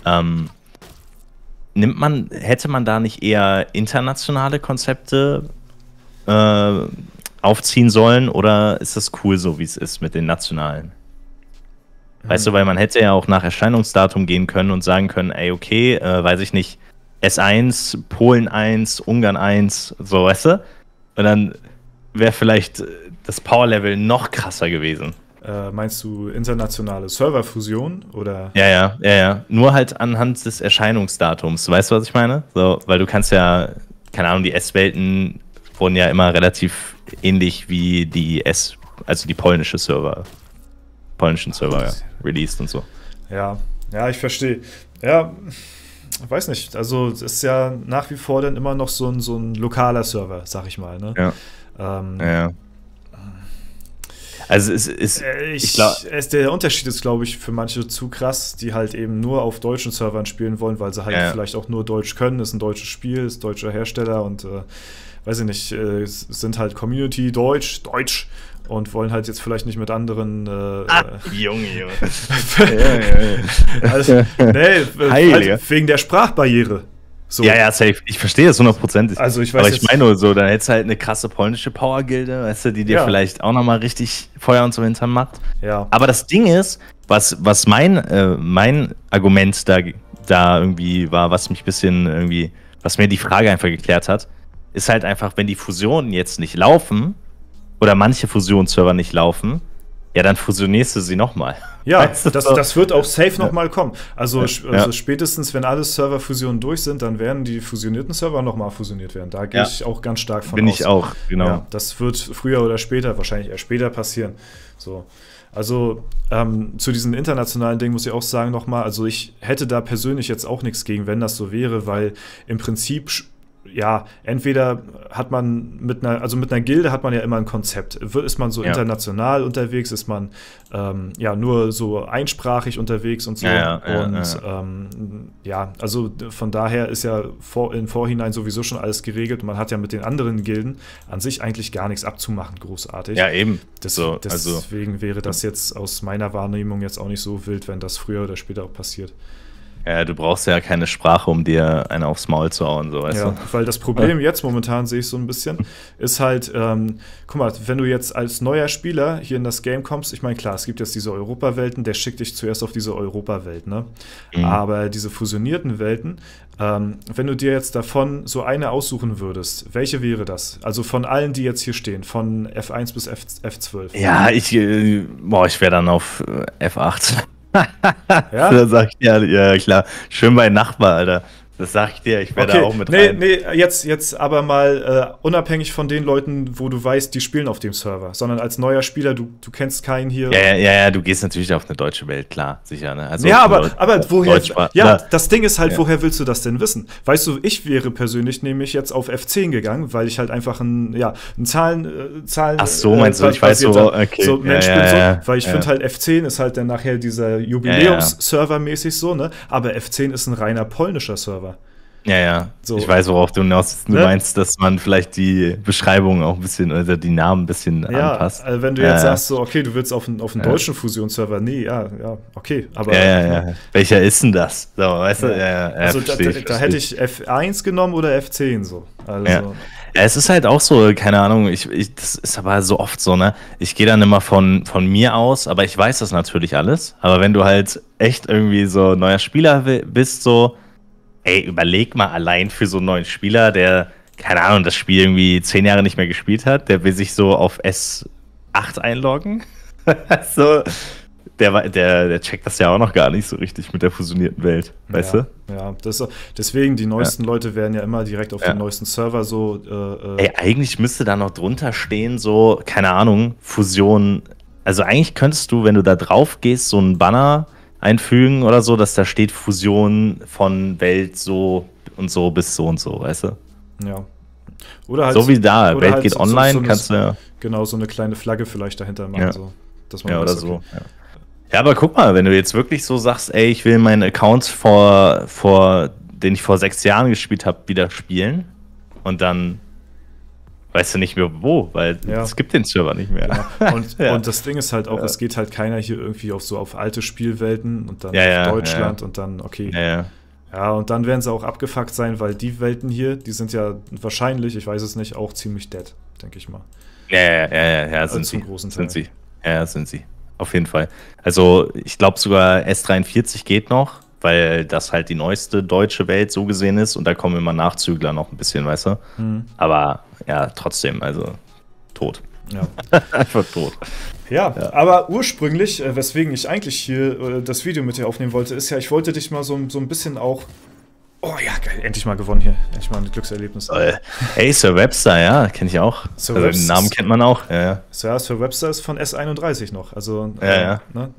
ähm, nimmt man, hätte man da nicht eher internationale Konzepte äh, aufziehen sollen oder ist das cool so, wie es ist mit den nationalen? Weißt du, weil man hätte ja auch nach Erscheinungsdatum gehen können und sagen können, ey, okay, äh, weiß ich nicht, S1, Polen 1, Ungarn 1, so, weißt du? Und dann wäre vielleicht das Power-Level noch krasser gewesen. Äh, meinst du internationale Serverfusion oder? Ja, ja, ja, ja. Nur halt anhand des Erscheinungsdatums. Weißt du, was ich meine? So, weil du kannst ja, keine Ahnung, die S-Welten wurden ja immer relativ ähnlich wie die S, also die polnische Server, polnischen Server ja, released und so. Ja, ja, ich verstehe. Ja, weiß nicht. Also es ist ja nach wie vor dann immer noch so ein, so ein lokaler Server, sag ich mal. Ne? Ja. Ähm, ja. Also es ist, äh, ich, ich glaub, es, der Unterschied ist, glaube ich, für manche zu krass, die halt eben nur auf deutschen Servern spielen wollen, weil sie halt ja. vielleicht auch nur Deutsch können. Ist ein deutsches Spiel, ist deutscher Hersteller und äh, weiß ich nicht, äh, sind halt Community Deutsch, Deutsch und wollen halt jetzt vielleicht nicht mit anderen. Äh, ah, Junge, Junge. ja, ja, ja. Also, nee, halt wegen der Sprachbarriere. So. Ja, ja, safe. Ich verstehe das hundertprozentig. Also ich weiß Aber ich meine nur so, da hättest du halt eine krasse polnische Power-Gilde, weißt du, die dir ja. vielleicht auch nochmal richtig Feuer und so Hintern macht. Ja. Aber das Ding ist, was, was mein, äh, mein Argument da, da irgendwie war, was mich ein bisschen irgendwie, was mir die Frage einfach geklärt hat, ist halt einfach, wenn die Fusionen jetzt nicht laufen oder manche Fusionsserver nicht laufen, ja, dann fusionierst du sie nochmal. Ja, weißt du das, so? das wird auch safe ja. nochmal kommen. Also, ja. also spätestens, wenn alle Serverfusionen durch sind, dann werden die fusionierten Server nochmal fusioniert werden. Da gehe ja. ich auch ganz stark von Bin aus. Bin ich auch, genau. Das wird früher oder später, wahrscheinlich eher später passieren. So. Also ähm, zu diesen internationalen Dingen muss ich auch sagen nochmal, also ich hätte da persönlich jetzt auch nichts gegen, wenn das so wäre, weil im Prinzip ja, entweder hat man mit einer, also mit einer Gilde hat man ja immer ein Konzept. Ist man so ja. international unterwegs, ist man ähm, ja nur so einsprachig unterwegs und so. Ja, ja, und ähm, ja, also von daher ist ja vor, im Vorhinein sowieso schon alles geregelt. Man hat ja mit den anderen Gilden an sich eigentlich gar nichts abzumachen, großartig. Ja, eben. Das, so, deswegen also, wäre das jetzt aus meiner Wahrnehmung jetzt auch nicht so wild, wenn das früher oder später auch passiert. Ja, du brauchst ja keine Sprache, um dir eine aufs Maul zu hauen, so weißt ja, du. Weil das Problem jetzt momentan sehe ich so ein bisschen, ist halt, ähm, guck mal, wenn du jetzt als neuer Spieler hier in das Game kommst, ich meine, klar, es gibt jetzt diese Europawelten, der schickt dich zuerst auf diese Europawelt, ne? Mhm. Aber diese fusionierten Welten, ähm, wenn du dir jetzt davon so eine aussuchen würdest, welche wäre das? Also von allen, die jetzt hier stehen, von F1 bis F, F12. Ja, ich, äh, boah, ich wäre dann auf äh, F8 ja? Da sag ich, ja, ja, klar. Schön bei Nachbar, Alter. Das sag ich dir, ich werde okay. da auch mit nee, rein. Nee, jetzt, jetzt aber mal äh, unabhängig von den Leuten, wo du weißt, die spielen auf dem Server, sondern als neuer Spieler, du, du kennst keinen hier. Ja, ja, ja, du gehst natürlich auf eine deutsche Welt, klar, sicher. Ne? Also ja, aber, aber woher. Ja, das Ding ist halt, ja. woher willst du das denn wissen? Weißt du, ich wäre persönlich nämlich jetzt auf F10 gegangen, weil ich halt einfach ein, ja, ein Zahlen. Äh, Zahlen Ach so, meinst äh, du, ich weiß so, okay. so Mensch ja, bin so, weil ich finde halt F10 ist halt dann nachher dieser Jubiläums-Server mäßig so, ne? Aber F10 ist ein reiner polnischer Server. Ja, ja. So. Ich weiß, worauf du hinaus du ne? meinst, dass man vielleicht die Beschreibung auch ein bisschen, oder die Namen ein bisschen ja, anpasst. Also wenn du jetzt ja, sagst, so, okay, du willst auf einen, auf einen ja. deutschen Fusionsserver, nee, ja, ja, okay. Aber, ja, ja, ja. Welcher ist denn das? So, weißt du? Ja, ja, also da, da, da, hätte ich F1 genommen oder F10 so. Also. Ja. es ist halt auch so, keine Ahnung, ich, ich, das ist aber so oft so, ne? Ich gehe dann immer von, von mir aus, aber ich weiß das natürlich alles. Aber wenn du halt echt irgendwie so neuer Spieler bist, so, ey, überleg mal allein für so einen neuen Spieler, der, keine Ahnung, das Spiel irgendwie zehn Jahre nicht mehr gespielt hat, der will sich so auf S8 einloggen. so, der, der, der checkt das ja auch noch gar nicht so richtig mit der fusionierten Welt, weißt ja, du? Ja, das, deswegen, die neuesten ja. Leute werden ja immer direkt auf ja. den neuesten Server so. Äh, äh Ey, eigentlich müsste da noch drunter stehen, so, keine Ahnung, Fusion. Also eigentlich könntest du, wenn du da drauf gehst, so einen Banner einfügen oder so, dass da steht Fusion von Welt so und so bis so und so, weißt du? Ja. Oder halt, so wie da, Welt halt geht so, online, so, so kannst du ja. Genau, so eine kleine Flagge vielleicht dahinter machen. Ja, so, ja oder so. Ja. Ja, aber guck mal, wenn du jetzt wirklich so sagst, ey, ich will meinen Account vor, vor, den ich vor sechs Jahren gespielt habe, wieder spielen und dann weißt du nicht mehr wo, weil ja. es gibt den Server nicht mehr. Genau. Und, ja. und, das Ding ist halt auch, ja. es geht halt keiner hier irgendwie auf so auf alte Spielwelten und dann auf Deutschland und dann, okay. Ja, und dann werden sie auch abgefuckt sein, weil die Welten hier, die sind ja wahrscheinlich, ich weiß es nicht, auch ziemlich dead, denke ich mal. Ja, ja, ja, ja, ja also sind sie. Großen Teil. Sind sie. Ja, sind sie auf jeden Fall. Also ich glaube sogar S43 geht noch, weil das halt die neueste deutsche Welt so gesehen ist und da kommen immer Nachzügler noch ein bisschen, weißt du? Mhm. Aber ja, trotzdem, also tot. Ja. Einfach tot. Ja, ja, aber ursprünglich, äh, weswegen ich eigentlich hier äh, das Video mit dir aufnehmen wollte, ist ja, ich wollte dich mal so, so ein bisschen auch Oh ja, geil, endlich mal gewonnen hier. Endlich mal ein Glückserlebnis. Hey, Sir Webster, ja, kenne ich auch. Sir also den Namen kennt man auch. Ja, ja. Sir, Sir Webster ist von S31 noch. Also, ja, äh, ja. Ne?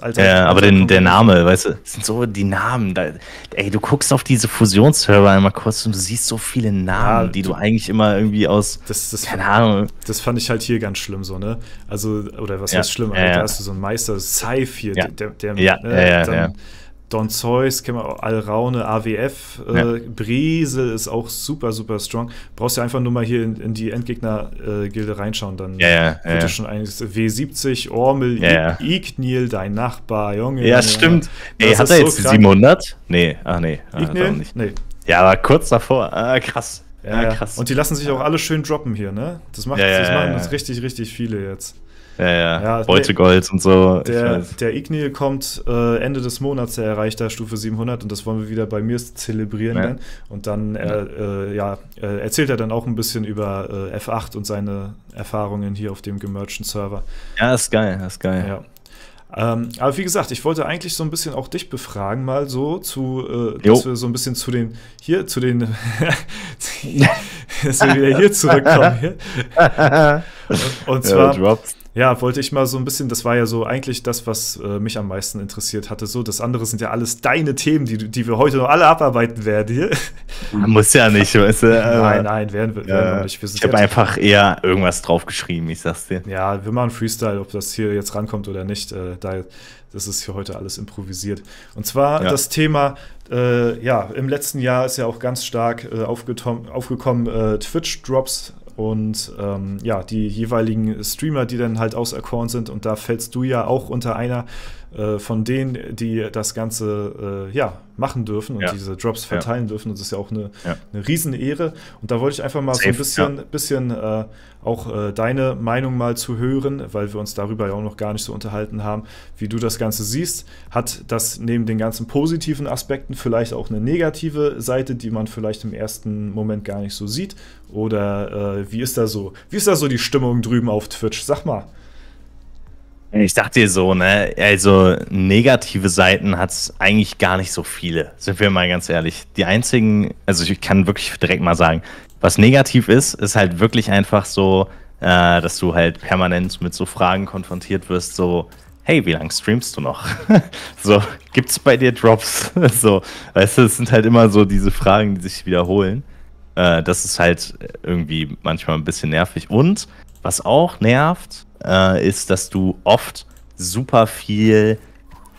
Alter, ja, aber den, der Name, weißt du, sind so die Namen. Da, ey, du guckst auf diese Fusionsserver einmal kurz und du siehst so viele Namen, ja, die du eigentlich immer irgendwie aus. Das, das, keine Ahnung. Das fand ich halt hier ganz schlimm so, ne? Also, oder was ja, heißt schlimm? Ja, da hast du so einen Meister, Saif hier, der, der, ja, ne, ja, ja, dann, ja Don Zeus, kennen wir Alraune, AWF, äh, ja. Bresel ist auch super, super strong. Brauchst ja einfach nur mal hier in, in die Endgegner-Gilde äh, reinschauen, dann ja, ja, wird ja. schon einiges. W70, Ormel, ja, Ignil, dein Nachbar, Junge. Ja, stimmt. Ey, hat er jetzt so 700? Nee, ach nee. Ignil? Nicht. Nee. Ja, aber kurz davor. Ah, krass. Ja, krass. Und die lassen sich auch alle schön droppen hier, ne? Das, macht, das machen das richtig, richtig viele jetzt. Ja, ja, ja Beutegold und so. Der, der Ignil kommt äh, Ende des Monats, er erreicht da Stufe 700 und das wollen wir wieder bei mir zelebrieren. Ja. Und dann ja. Äh, ja, äh, erzählt er dann auch ein bisschen über äh, F8 und seine Erfahrungen hier auf dem gemerchten Server. Ja, ist geil, ist geil. Ja. Ähm, aber wie gesagt, ich wollte eigentlich so ein bisschen auch dich befragen, mal so zu, äh, dass wir so ein bisschen zu den, hier, zu den, dass wir wieder hier zurückkommen. Hier. Und, und zwar, ja, ja, wollte ich mal so ein bisschen, das war ja so eigentlich das, was äh, mich am meisten interessiert hatte. So, das andere sind ja alles deine Themen, die, die wir heute noch alle abarbeiten werden hier. Muss ja nicht, weißt du. nein, nein, werden wir, werden wir nicht. Wir ich habe einfach eher irgendwas draufgeschrieben, ich sag's dir. Ja, wir machen Freestyle, ob das hier jetzt rankommt oder nicht. Äh, da, das ist hier heute alles improvisiert. Und zwar ja. das Thema, äh, ja, im letzten Jahr ist ja auch ganz stark äh, aufgekommen, äh, Twitch-Drops und ähm, ja, die jeweiligen Streamer, die dann halt auserkoren sind. Und da fällst du ja auch unter einer äh, von denen, die das Ganze äh, ja, machen dürfen und ja. diese Drops verteilen ja. dürfen. Und das ist ja auch eine, ja. eine Riesenehre. Und da wollte ich einfach mal Safe, so ein bisschen, bisschen äh, auch äh, deine Meinung mal zu hören, weil wir uns darüber ja auch noch gar nicht so unterhalten haben, wie du das Ganze siehst. Hat das neben den ganzen positiven Aspekten vielleicht auch eine negative Seite, die man vielleicht im ersten Moment gar nicht so sieht? Oder äh, wie ist da so, wie ist da so die Stimmung drüben auf Twitch? Sag mal. Ich dachte dir so, ne? Also negative Seiten hat es eigentlich gar nicht so viele, sind wir mal ganz ehrlich. Die einzigen, also ich kann wirklich direkt mal sagen, was negativ ist, ist halt wirklich einfach so, äh, dass du halt permanent mit so Fragen konfrontiert wirst, so, hey, wie lange streamst du noch? so, gibt's bei dir Drops? so, weißt du, es sind halt immer so diese Fragen, die sich wiederholen. Äh, das ist halt irgendwie manchmal ein bisschen nervig. Und was auch nervt, äh, ist, dass du oft super viel,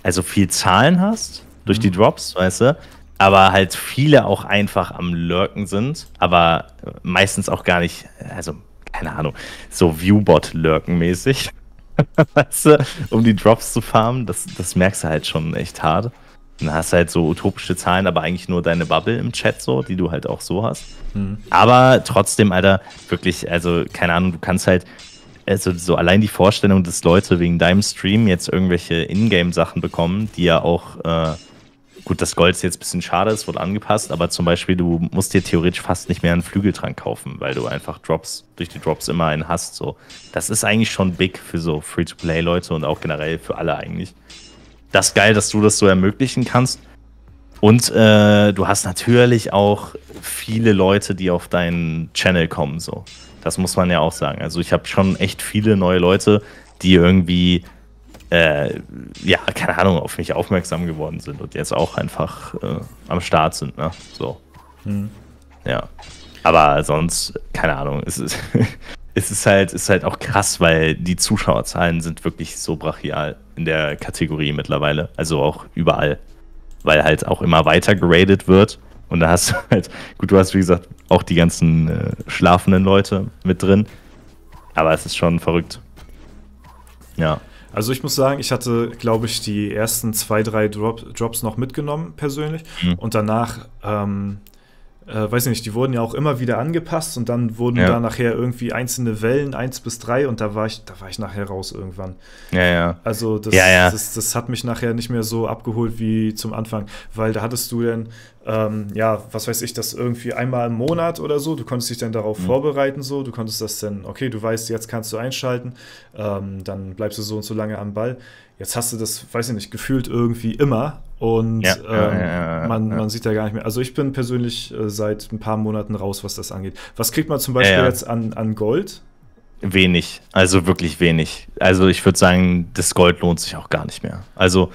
also viel Zahlen hast durch mhm. die Drops, weißt du, aber halt viele auch einfach am Lurken sind, aber meistens auch gar nicht, also keine Ahnung, so Viewbot-Lurken-mäßig, weißt du, um die Drops zu farmen, das, das merkst du halt schon echt hart. Dann hast du halt so utopische Zahlen, aber eigentlich nur deine Bubble im Chat so, die du halt auch so hast. Mhm. Aber trotzdem, Alter, wirklich, also keine Ahnung, du kannst halt, also so allein die Vorstellung, dass Leute wegen deinem Stream jetzt irgendwelche Ingame-Sachen bekommen, die ja auch, äh, gut, das Gold ist jetzt ein bisschen schade, es wurde angepasst, aber zum Beispiel, du musst dir theoretisch fast nicht mehr einen Flügeltrank kaufen, weil du einfach Drops, durch die Drops immer einen hast. So. Das ist eigentlich schon big für so Free-to-Play-Leute und auch generell für alle eigentlich. Das ist geil, dass du das so ermöglichen kannst. Und äh, du hast natürlich auch viele Leute, die auf deinen Channel kommen. So. Das muss man ja auch sagen. Also ich habe schon echt viele neue Leute, die irgendwie, äh, ja, keine Ahnung, auf mich aufmerksam geworden sind und jetzt auch einfach äh, am Start sind. Ne? So. Hm. Ja. Aber sonst, keine Ahnung, es ist, es ist halt, ist halt auch krass, weil die Zuschauerzahlen sind wirklich so brachial in der Kategorie mittlerweile. Also auch überall weil halt auch immer weiter geradet wird. Und da hast du halt, gut, du hast wie gesagt auch die ganzen äh, schlafenden Leute mit drin. Aber es ist schon verrückt. Ja. Also ich muss sagen, ich hatte, glaube ich, die ersten zwei, drei Drop, Drops noch mitgenommen persönlich. Mhm. Und danach ähm, äh, weiß ich nicht, die wurden ja auch immer wieder angepasst und dann wurden ja. da nachher irgendwie einzelne Wellen, eins bis drei und da war ich, da war ich nachher raus irgendwann. Ja, ja. Also das, ja, ja. das, das hat mich nachher nicht mehr so abgeholt wie zum Anfang, weil da hattest du dann, ähm, ja, was weiß ich, das irgendwie einmal im Monat oder so, du konntest dich dann darauf mhm. vorbereiten, so, du konntest das dann, okay, du weißt, jetzt kannst du einschalten, ähm, dann bleibst du so und so lange am Ball. Jetzt hast du das, weiß ich nicht, gefühlt irgendwie immer und ja, ähm, ja, ja, man, man sieht da gar nicht mehr. Also ich bin persönlich äh, seit ein paar Monaten raus, was das angeht. Was kriegt man zum Beispiel jetzt an, an Gold? Wenig, also wirklich wenig. Also ich würde sagen, das Gold lohnt sich auch gar nicht mehr. Also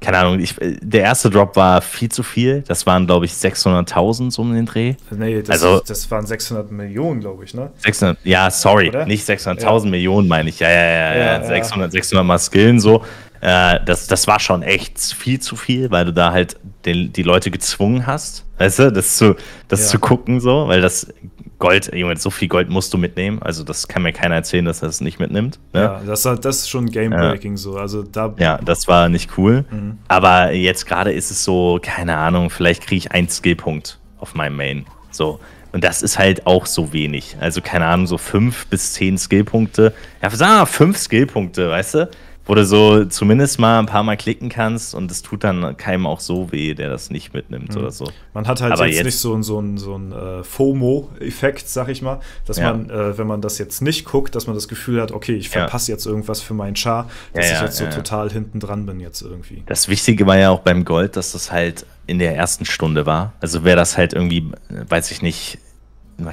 keine Ahnung, ich, der erste Drop war viel zu viel. Das waren, glaube ich, 600.000 so um den Dreh. Nee, das, also, das waren 600 Millionen, glaube ich, ne? 600, ja, sorry, Oder? nicht 600.000 ja. Millionen, meine ich. Ja, ja, ja, ja, ja 600, 600 mal Skillen so. Äh, das, das war schon echt viel zu viel, weil du da halt den, die Leute gezwungen hast, weißt du, das zu, das ja. zu gucken so, weil das Gold, Junge, so viel Gold musst du mitnehmen. Also das kann mir keiner erzählen, dass er es nicht mitnimmt. Ne? Ja, das, das ist schon Game-Breaking ja. so. Also da ja, das war nicht cool. Mhm. Aber jetzt gerade ist es so, keine Ahnung, vielleicht kriege ich einen Skillpunkt auf meinem Main. So. Und das ist halt auch so wenig. Also, keine Ahnung, so fünf bis zehn Skillpunkte. Ja, sagen wir mal fünf Skillpunkte, weißt du? Wo du so zumindest mal ein paar Mal klicken kannst und es tut dann keinem auch so weh, der das nicht mitnimmt mhm. oder so. Man hat halt jetzt, jetzt, nicht so, so einen so ein, äh, FOMO-Effekt, sag ich mal, dass ja. man, äh, wenn man das jetzt nicht guckt, dass man das Gefühl hat, okay, ich verpasse ja. jetzt irgendwas für meinen Char, dass ja, ich jetzt so total hinten dran bin jetzt irgendwie. Das Wichtige war ja auch beim Gold, dass das halt in der ersten Stunde war. Also wäre das halt irgendwie, weiß ich nicht,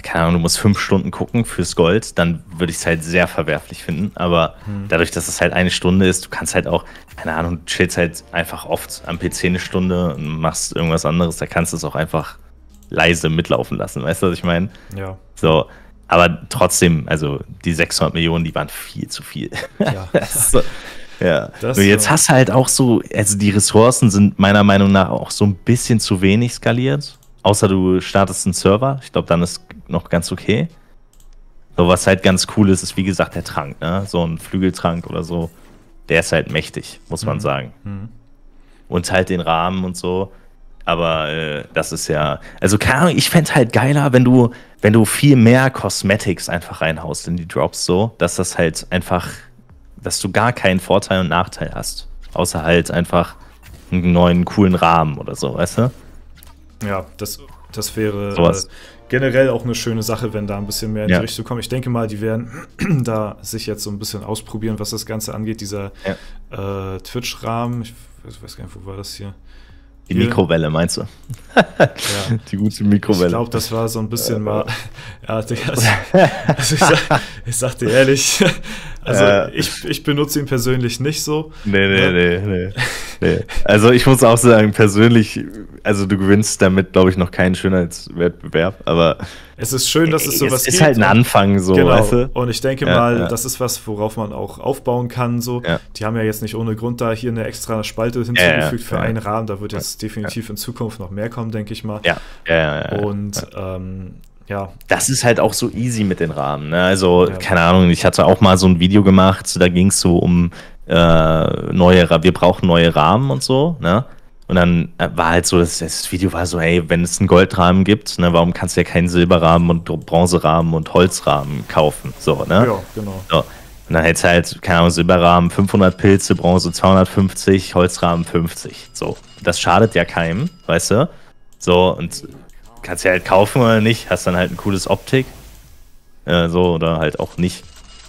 keine Ahnung, du musst fünf Stunden gucken fürs Gold, dann würde ich es halt sehr verwerflich finden. Aber hm. dadurch, dass es halt eine Stunde ist, du kannst halt auch, keine Ahnung, du chillst halt einfach oft am PC eine Stunde und machst irgendwas anderes, da kannst du es auch einfach leise mitlaufen lassen, weißt du, was ich meine? Ja. So, aber trotzdem, also die 600 Millionen, die waren viel zu viel. Ja. so, ja. Das, Nur jetzt hast du halt auch so, also die Ressourcen sind meiner Meinung nach auch so ein bisschen zu wenig skaliert. Außer du startest einen Server. Ich glaube, dann ist noch ganz okay. So, was halt ganz cool ist, ist wie gesagt der Trank, ne? So ein Flügeltrank oder so. Der ist halt mächtig, muss man mhm. sagen. Mhm. Und halt den Rahmen und so. Aber äh, das ist ja. Also, keine Ahnung, ich fände halt geiler, wenn du, wenn du viel mehr Cosmetics einfach reinhaust in die Drops, so, dass das halt einfach, dass du gar keinen Vorteil und Nachteil hast. Außer halt einfach einen neuen, coolen Rahmen oder so, weißt du? Ja, das, das wäre äh, generell auch eine schöne Sache, wenn da ein bisschen mehr in ja. die Richtung kommt. Ich denke mal, die werden da sich jetzt so ein bisschen ausprobieren, was das Ganze angeht. Dieser ja. äh, Twitch-Rahmen, ich weiß gar nicht, wo war das hier? Die Mikrowelle meinst du? ja. Die gute Mikrowelle. Ich glaube, das war so ein bisschen mal. Ja, also, also ich, sag, ich sag dir ehrlich, also äh, ich, ich benutze ihn persönlich nicht so. Nee, nee, nee, nee, nee. Also ich muss auch sagen, persönlich, also du gewinnst damit, glaube ich, noch keinen Schönheitswettbewerb, aber es ist schön, dass es sowas gibt. Es ist halt ein Anfang so, genau. weißt du? Und ich denke ja, mal, ja. das ist was, worauf man auch aufbauen kann. So. Ja. Die haben ja jetzt nicht ohne Grund da hier eine extra Spalte hinzugefügt für einen Rahmen. Da wird jetzt definitiv in Zukunft noch mehr kommen, denke ich mal. Ja. ja, Und ähm, ja. Das ist halt auch so easy mit den Rahmen. Ne? Also, keine Ahnung, ich hatte auch mal so ein Video gemacht, da ging es so um äh, neue, wir brauchen neue Rahmen und so, ne? Und dann äh, war halt so, das, das Video war so, hey, wenn es einen Goldrahmen gibt, ne, warum kannst du ja keinen Silberrahmen und Bronzerahmen und Holzrahmen kaufen? So, ne? Ja, genau. So. Und dann hättest du halt, keine Ahnung, Silberrahmen 500 Pilze, Bronze 250, Holzrahmen 50. So, das schadet ja keinem, weißt du? So, und kannst ja halt kaufen oder nicht, hast dann halt ein cooles Optik. Äh, so, oder halt auch nicht.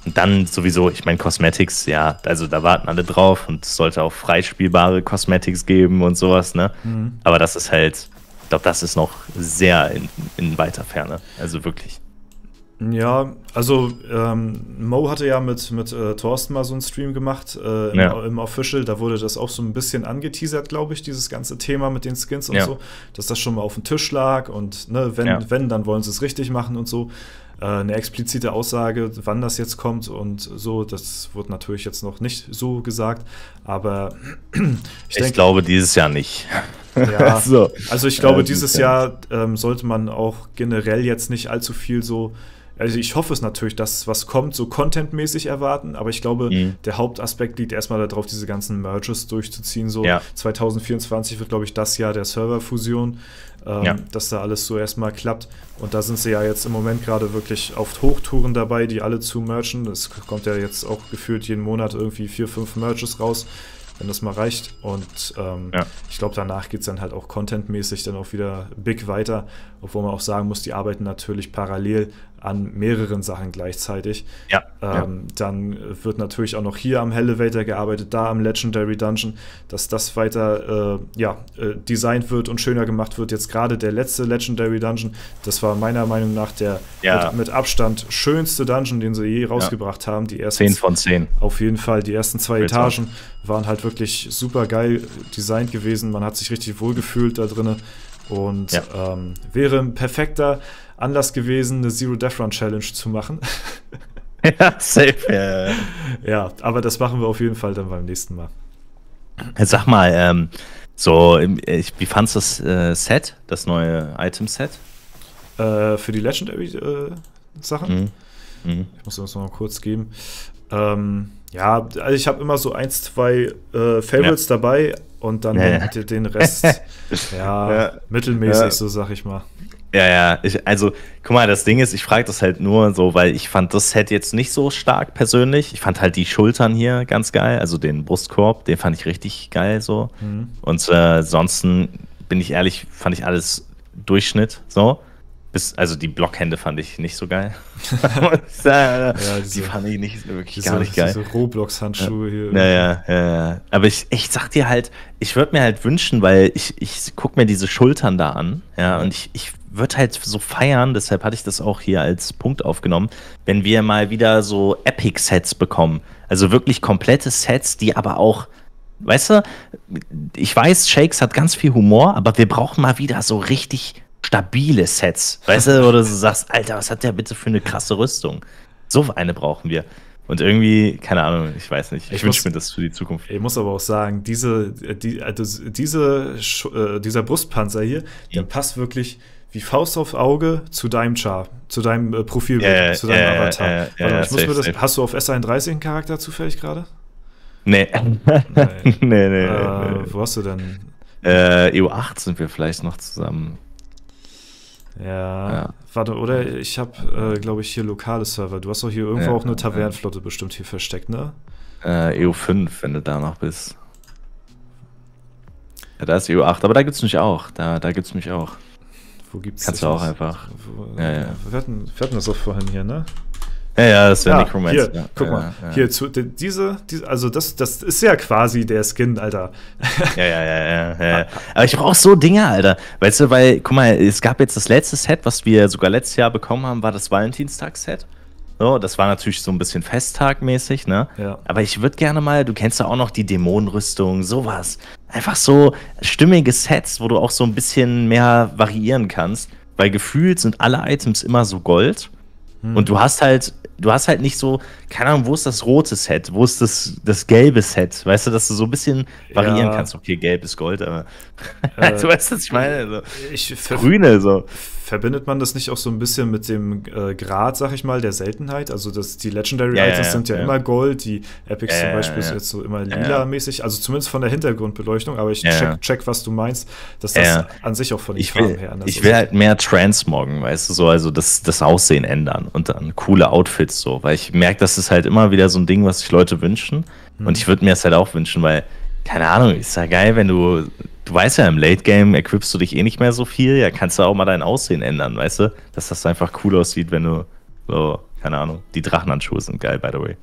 Und dann sowieso, ich meine, Cosmetics, ja, also da warten alle drauf und es sollte auch freispielbare Cosmetics geben und sowas, ne? Mhm. Aber das ist halt, ich glaube, das ist noch sehr in, in weiter Ferne. Also wirklich. Ja, also ähm, Mo hatte ja mit, mit äh, Thorsten mal so einen Stream gemacht äh, im, ja. im, Official. Da wurde das auch so ein bisschen angeteasert, glaube ich, dieses ganze Thema mit den Skins und ja. so, dass das schon mal auf dem Tisch lag und ne, wenn, ja. wenn, dann wollen sie es richtig machen und so. Äh, eine explizite Aussage, wann das jetzt kommt und so, das wurde natürlich jetzt noch nicht so gesagt, aber ich, ich denk, glaube dieses Jahr nicht. Ja, so. also ich glaube, dieses Jahr ähm, sollte man auch generell jetzt nicht allzu viel so also ich hoffe es natürlich, dass was kommt, so contentmäßig erwarten, aber ich glaube, mhm. der Hauptaspekt liegt erstmal darauf, diese ganzen Merges durchzuziehen. So ja. 2024 wird, glaube ich, das Jahr der Serverfusion, ähm, ja. dass da alles so erstmal klappt. Und da sind sie ja jetzt im Moment gerade wirklich auf Hochtouren dabei, die alle zu merchen. Es kommt ja jetzt auch gefühlt jeden Monat irgendwie vier, fünf Merges raus wenn das mal reicht. Und ähm, ja. ich glaube, danach geht es dann halt auch contentmäßig dann auch wieder big weiter, obwohl man auch sagen muss, die arbeiten natürlich parallel an mehreren Sachen gleichzeitig. Ja, ähm, ja. Dann wird natürlich auch noch hier am Elevator gearbeitet, da am Legendary Dungeon, dass das weiter äh, ja, äh, designt wird und schöner gemacht wird. Jetzt gerade der letzte Legendary Dungeon, das war meiner Meinung nach der ja. mit, mit, Abstand schönste Dungeon, den sie je rausgebracht haben. Die ersten 10 von 10. Auf jeden Fall. Die ersten zwei Bitte. Etagen waren halt wirklich super geil designt gewesen. Man hat sich richtig wohlgefühlt da drinnen. Und ja. ähm, wäre ein perfekter Anlass gewesen, eine Zero Death Run Challenge zu machen. ja, safe, ja. Ja, aber das machen wir auf jeden Fall dann beim nächsten Mal. Sag mal, ähm, so, wie fandest du das äh, Set, das neue Item-Set? Äh, für die Legendary-Sachen? Äh, mhm. Mhm. Ich muss das noch mal kurz geben. Ähm, ja, also ich habe immer so ein, zwei äh, Favorites dabei und dann ja. den Rest ja, ja. mittelmäßig, so sag ich mal. Ja, ja, ich, also, guck mal, das Ding ist, ich frage das halt nur so, weil ich fand das Set jetzt nicht so stark persönlich. Ich fand halt die Schultern hier ganz geil, also den Brustkorb, den fand ich richtig geil so. Mhm. Und äh, ansonsten, bin ich ehrlich, fand ich alles Durchschnitt so. Bis, also die Blockhände fand ich nicht so geil. ja, diese, die fand ich nicht wirklich diese, gar nicht geil. Diese Roblox-Handschuhe hier. Naja, ja, ja. Aber ich, ich sag dir halt, ich würde mir halt wünschen, weil ich, ich guck mir diese Schultern da an, ja, und ich, ich würde halt so feiern, deshalb hatte ich das auch hier als Punkt aufgenommen, wenn wir mal wieder so Epic-Sets bekommen. Also wirklich komplette Sets, die aber auch, weißt du, ich weiß, Shakes hat ganz viel Humor, aber wir brauchen mal wieder so richtig stabile Sets. Weißt du, wo du so sagst, Alter, was hat der bitte für eine krasse Rüstung? So eine brauchen wir. Und irgendwie, keine Ahnung, ich weiß nicht. Ich, ich wünsche mir das für die Zukunft. Ich muss aber auch sagen, diese, die, also diese, äh, dieser Brustpanzer hier, der passt wirklich wie Faust auf Auge zu deinem Char, zu deinem äh, Profil, yeah, zu deinem yeah, Avatar. Yeah, yeah, ich muss safe, mir das, hast du auf S31 einen Charakter zufällig gerade? Nee. nee. nee, nee, äh, nee. Wo hast du denn? Äh, EU8 sind wir vielleicht noch zusammen. Ja, ja. warte, oder ich habe, äh, glaube ich, hier lokale Server. Du hast doch hier irgendwo ja, auch eine Tavernenflotte bestimmt hier versteckt, ne? Äh, EU5, wenn du da noch bist. Ja, da ist EU8, aber da gibt's mich auch. Da, da gibt's mich auch. Wo gibt's Kannst du auch einfach. Wo, ja, ja. Wir, hatten, wir hatten das auch vorhin hier, ne? Ja, ja, das wäre ja, Necromancer. Hier, ja, guck ja, mal, ja. hier, zu, diese, diese, also das, das ist ja quasi der Skin, Alter. Ja, ja, ja, ja. ja. Aber ich brauche so Dinge, Alter. Weißt du, weil, guck mal, es gab jetzt das letzte Set, was wir sogar letztes Jahr bekommen haben, war das Valentinstag-Set. So, das war natürlich so ein bisschen Festtagmäßig, ne? Ja. Aber ich würde gerne mal, du kennst ja auch noch die Dämonenrüstung, sowas. Einfach so stimmige Sets, wo du auch so ein bisschen mehr variieren kannst. Weil gefühlt sind alle Items immer so Gold. Hm. Und du hast halt du hast halt nicht so, keine Ahnung, wo ist das rote Set, wo ist das, das gelbe Set, weißt du, dass du so ein bisschen variieren ja. kannst. Okay, gelb ist Gold, aber äh, du weißt, was ich meine. Also, ich grüne so. Verbindet man das nicht auch so ein bisschen mit dem äh, Grad, sag ich mal, der Seltenheit? Also das, die Legendary Ja, Items ja, sind ja, ja. immer Gold, die Epics zum Beispiel ist jetzt so immer lila-mäßig, also zumindest von der Hintergrundbeleuchtung, aber ich check, check, was du meinst, dass das an sich auch von den Ich Farben will, her anders ich will halt mehr Transmoggen, weißt du, so, also das, das Aussehen ändern und dann coole Outfits so, weil ich merke, das ist halt immer wieder so ein Ding, was sich Leute wünschen. Hm. und ich würde mir das halt auch wünschen, weil, keine Ahnung, ist ja geil, wenn du, du weißt ja, im Late Game equipst du dich eh nicht mehr so viel, ja, kannst du auch mal dein Aussehen ändern, weißt du, dass das einfach cool aussieht, wenn du so, keine Ahnung, die Drachenhandschuhe sind geil, by the way,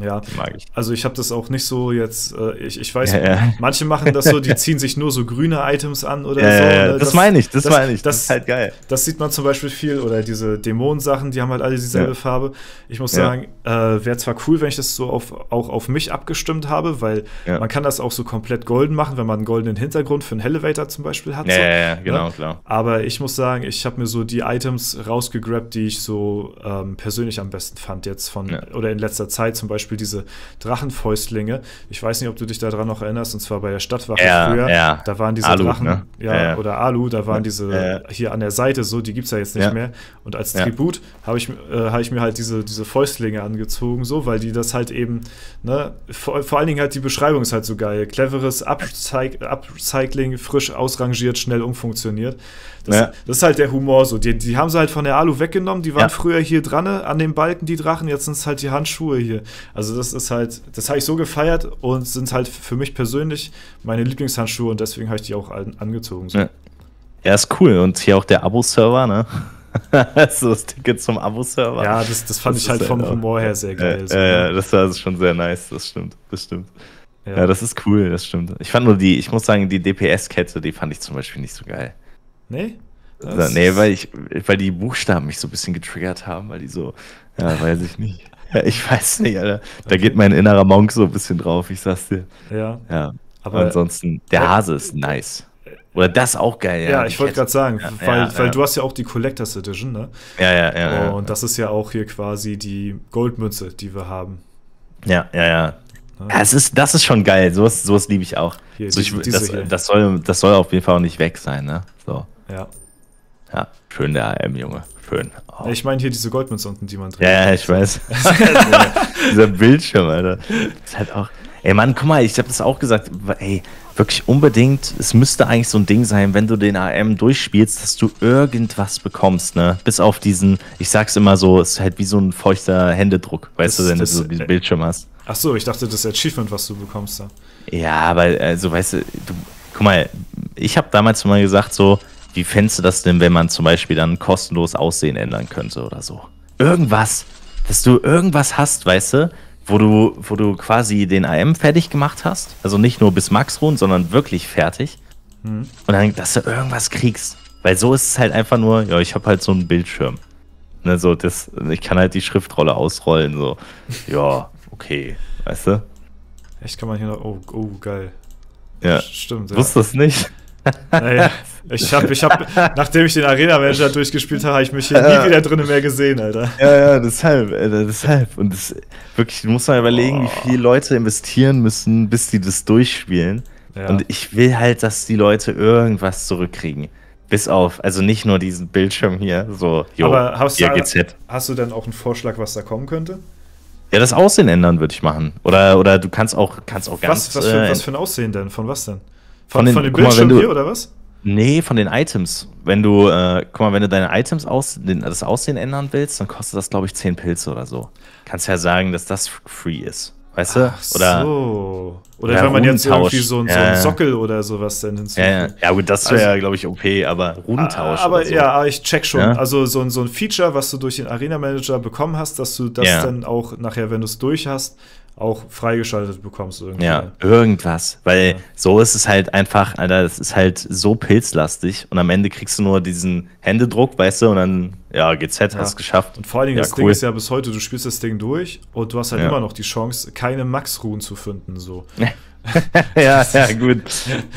Ja, mag ich. also ich habe das auch nicht so jetzt, äh, ich, ich weiß, Ja, ja. manche machen das so, die ziehen sich nur so grüne Items an oder Ja, so. ja, ne? das, meine ich, das, das- meine ich, das, das- ist halt geil. Das sieht man zum Beispiel viel, oder diese Dämonensachen, die haben halt alle dieselbe. Farbe. Ich muss sagen, äh, wäre zwar cool, wenn ich das so auf, auch auf mich abgestimmt habe, weil Ja. man kann das auch so komplett golden machen, wenn man einen goldenen Hintergrund für einen Elevator zum Beispiel hat. Ja, so, ja, ja, genau, ne? klar. Aber ich muss sagen, ich habe mir so die Items rausgegrabt, die ich so ähm, persönlich am besten fand jetzt von, Ja. oder in letzter Zeit, zum Beispiel diese Drachenfäustlinge. Ich weiß nicht, ob du dich daran noch erinnerst, und zwar bei der Stadtwache Ja, früher. ja. Da waren diese Alu, Drachen, ne? ja, oder Alu, da waren diese hier an der Seite so, die gibt es ja jetzt nicht mehr. Und als. Tribut habe ich, äh, hab ich mir halt diese, diese Fäustlinge angezogen, so, weil die das halt eben, ne, vor, vor allen Dingen halt die Beschreibung ist halt so geil. Cleveres Upcyc Upcycling, frisch ausrangiert, schnell umfunktioniert. Das, Ja. das ist halt der Humor so. Die, die haben sie halt von der Alu weggenommen, die waren Ja. früher hier dran an den Balken, die Drachen, jetzt sind es halt die Handschuhe hier. Also das ist halt, das habe ich so gefeiert und sind halt für mich persönlich meine Lieblingshandschuhe und deswegen habe ich die auch an, angezogen. So. Ja. Ja, ist cool. Und hier auch der Abo-Server, ne? so das Ticket zum Abo-Server. Ja, das, das fand Das ich halt vom Humor her sehr geil. Äh, so, äh, das war schon sehr nice, das stimmt, das stimmt. ja. Ja. das ist cool, das stimmt. Ich fand nur die, ich muss sagen, die DPS-Kette, die fand ich zum Beispiel nicht so geil. nee? Also, Das nee, weil ich, weil die Buchstaben mich so ein bisschen getriggert haben, weil die so, ja, weiß ich nicht. Ja, ich weiß nicht, Alter. Da geht mein innerer Monk so ein bisschen drauf, ich sag's dir. Ja, Ja. aber ansonsten, der Hase ist nice. Oder das auch geil, ja. ja, ich wollte gerade sagen, Ja, weil, ja, weil ja. du hast ja auch die Collectors Edition, ne? Ja, ja, ja. Und das ist ja auch hier quasi die Goldmünze, die wir haben. Ja, ja, ja. Es ist, das ist schon geil. Sowas, sowas liebe ich auch. Hier, so, ich, das, das, soll, das soll auf jeden Fall auch nicht weg sein, ne? So. Ja. Ja, schön der AM, Junge. Schön. Oh. Ich meine hier diese Goldmünze unten, die man drin Ja, ja, ich weiß. Dieser Bildschirm, Alter. Ist halt auch. Ey, Mann, guck mal, ich habe das auch gesagt. Ey, wirklich unbedingt. Es müsste eigentlich so ein Ding sein, wenn du den AM durchspielst, dass du irgendwas bekommst, ne? Bis auf diesen, ich sag's immer so, es ist halt wie so ein feuchter Händedruck, weißt Das- du, wenn das- du so diesen äh, Bildschirm hast. Ach so, ich dachte, das Achievement, was du bekommst da. Ja, aber also weißt du, du guck mal, ich habe damals mal gesagt, so, wie fändest du das denn, wenn man zum Beispiel dann kostenlos Aussehen ändern könnte oder so? Irgendwas, dass du irgendwas hast, weißt du, wo du, wo du quasi den AM fertig gemacht hast, also nicht nur bis Max Ruhen, sondern wirklich fertig. Mhm. Und dann, dass du irgendwas kriegst. Weil so ist es halt einfach nur, ja, ich habe halt so einen Bildschirm. Ne, so das, ich kann halt die Schriftrolle ausrollen, so, ja, okay, weißt du? Echt kann man hier noch. Oh, oh geil. Ja. Stimmt. Ja. Wusstest du nicht? Naja, ich habe, ich hab, nachdem ich den Arena-Manager durchgespielt habe, habe ich mich hier Ja. nie wieder drinnen mehr gesehen, Alter. Ja, ja, deshalb, Alter, deshalb. Und das, wirklich, du musst mal überlegen, wie viele Leute investieren müssen, bis die das durchspielen. Ja. Und ich will halt, dass die Leute irgendwas zurückkriegen. Bis auf, also nicht nur diesen Bildschirm hier, so, jo, Aber hast hier du, GZ. hast du denn auch einen Vorschlag, was da kommen könnte? Ja, das Aussehen ändern würde ich machen. Oder, oder du kannst auch, kannst auch ganz. Was, was, für, äh, was für ein Aussehen denn? Von was denn? Von Von, den- von mal, wenn Bildschirm hier oder was? Nee, von den Items. Wenn du, äh, guck mal, wenn du deine Items aus, den, das Aussehen ändern willst, dann kostet das, glaube ich, 10 Pilze oder so. Kannst ja sagen, dass das free ist. Weißt du? Ach Oder, so. Oder, oder wenn man jetzt irgendwie so, so Ja, einen ja. Sockel oder sowas dann hinzufügt. Ja, ja. ja, gut, das Also- wäre, glaube ich, OP, aber Runentausch. Aber oder so. ja, aber ich check schon. Ja? Also so, ein- so ein Feature, was du durch den Arena Manager bekommen hast, dass du das Ja. dann auch nachher, wenn du es durch hast, auch freigeschaltet bekommst irgendwie. Ja, irgendwas. Weil Ja. so ist es halt einfach, Alter, das ist halt so pilzlastig und am Ende kriegst du nur diesen Händedruck, weißt du, und dann, ja, GZ Ja. hast geschafft. Und vor allen Dingen, Ja, das Ding cool. ist ja bis heute, du spielst das Ding durch und du hast halt immer noch die Chance, keine Max-Ruhen zu finden. So. ja, ja, gut.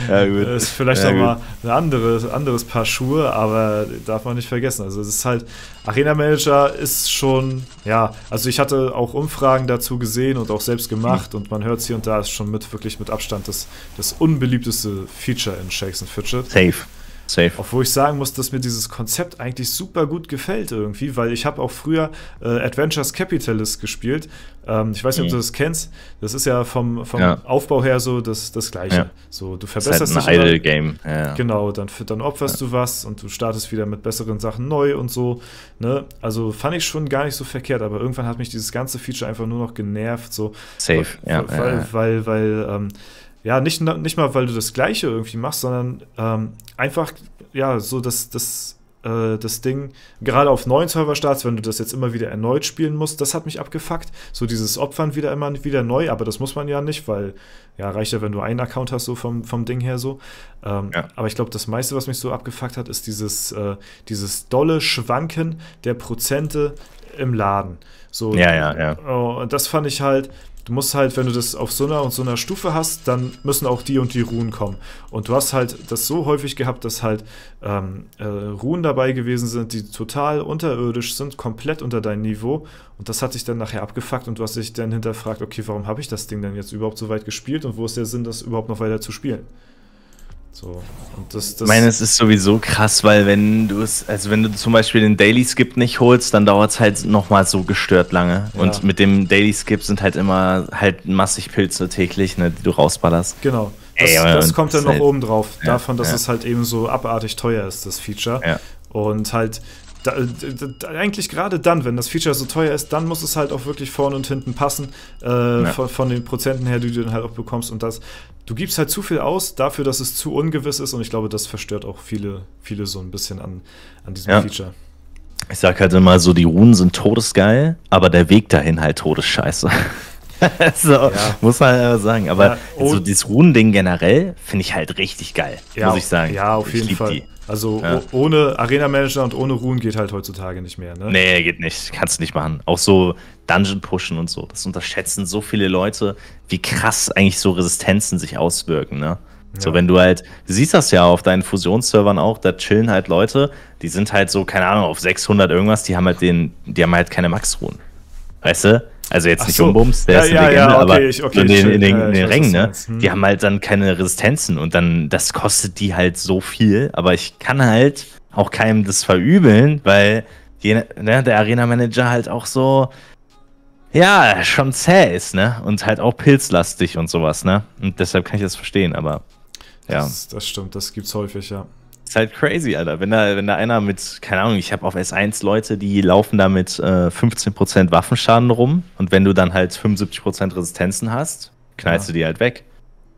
Ja, gut. Das ist vielleicht ja, gut. mal ein anderes, anderes Paar Schuhe, aber darf man nicht vergessen. Also es ist halt, Arena Manager ist schon, ja, also ich hatte auch Umfragen dazu gesehen und auch selbst gemacht und man hört es hier und da, ist schon mit wirklich mit Abstand das, das unbeliebteste Feature in Shakes and Fidget. Safe. Safe. Obwohl ich sagen muss, dass mir dieses Konzept eigentlich super gut gefällt irgendwie, weil ich habe auch früher äh, Adventures Capitalist gespielt. Ähm, ich weiß nicht, ob du das kennst. Das ist ja vom, vom Ja. Aufbau her so das, das Gleiche. Ja. So, du Das ist verbesserst halt dich ein immer- Idle-Game. Ja. Genau, dann, dann opferst du was und du startest wieder mit besseren Sachen neu und so. Ne? Also fand ich schon gar nicht so verkehrt, aber irgendwann hat mich dieses ganze Feature einfach nur noch genervt. So, Safe, ja. weil, ja, weil, weil, weil ähm, ja, nicht, nicht mal, weil du das Gleiche irgendwie machst, sondern ähm, einfach, ja, so das, das, äh, das Ding, gerade auf neuen Serverstarts, wenn du das jetzt immer wieder erneut spielen musst, das hat mich abgefuckt. So dieses Opfern wieder immer wieder neu, aber das muss man ja nicht, weil, ja, reicht ja, wenn du einen Account hast, so vom, vom Ding her so. Ähm, Ja. Aber ich glaube, das meiste, was mich so abgefuckt hat, ist dieses, äh, dieses dolle Schwanken der Prozente im Laden. So, Ja, ja, ja. Oh, und das fand ich halt, du musst halt, wenn du das auf so einer und so einer Stufe hast, dann müssen auch die und die Ruhen kommen. Und du hast halt das so häufig gehabt, dass halt ähm, äh, Ruhen dabei gewesen sind, die total unterirdisch sind, komplett unter dein Niveau. Und das hat dich dann nachher abgefuckt und du hast dich dann hinterfragt, okay, warum habe ich das Ding denn jetzt überhaupt so weit gespielt und wo ist der Sinn, das überhaupt noch weiter zu spielen? So, und das, das Ich meine, es ist sowieso krass, weil wenn du es, also wenn du zum Beispiel den Daily Skip nicht holst, dann dauert es halt nochmal so gestört lange. Ja. Und mit dem Daily Skip sind halt immer halt massig Pilze täglich, ne, die du rausballerst. Genau. Das, Ey, das kommt dann noch halt- oben drauf, Ja, davon, dass ja. es halt eben so abartig teuer ist, das Feature. Und halt, da, da, eigentlich gerade dann, wenn das Feature so teuer ist, dann muss es halt auch wirklich vorne und hinten passen, äh, von, von den Prozenten her, die du dann halt auch bekommst. Und das, du gibst halt zu viel aus dafür, dass es zu ungewiss ist. Und ich glaube, das verstört auch viele, viele so ein bisschen an, an diesem Ja. Feature. Ich sag halt immer so, die Runen sind todesgeil, aber der Weg dahin halt todesscheiße. so, muss man ja sagen. Aber Ja, so dieses Runending generell finde ich halt richtig geil, muss ich sagen. Ja, auf Ich jeden Fall. Die. Also Ja. ohne Arena Manager und ohne Ruhen geht halt heutzutage nicht mehr. Ne? Nee, geht nicht. Kannst nicht machen. Auch so Dungeon pushen und so. Das unterschätzen so viele Leute, wie krass eigentlich so Resistenzen sich auswirken, ne? So, Ja. wenn du halt, du siehst das ja auf deinen Fusionsservern auch, da chillen halt Leute, die sind halt so, keine Ahnung, auf 600 irgendwas, die haben halt den, die haben halt keine Max-Ruhen. Weißt du? Also jetzt Ach nicht so. Umbums, der Ja, ist eine ja, ja, Legende, okay, aber ich- okay, in den, in den, Ja, in den Rängen, ne? Hm. Die haben halt dann keine Resistenzen und dann, das kostet die halt so viel, aber ich kann halt auch keinem das verübeln, weil je, ne, der Arena-Manager halt auch so, ja, schon zäh ist, ne? Und halt auch pilzlastig und sowas, ne? Und deshalb kann ich das verstehen, aber ja. Das, das stimmt, das gibt's häufig, ja. Ist halt crazy, Alter. Wenn da, wenn da einer mit, keine Ahnung, ich habe auf S1 Leute, die laufen da mit äh, 15% Waffenschaden rum und wenn du dann halt 75% Resistenzen hast, knallst Ja. du die halt weg.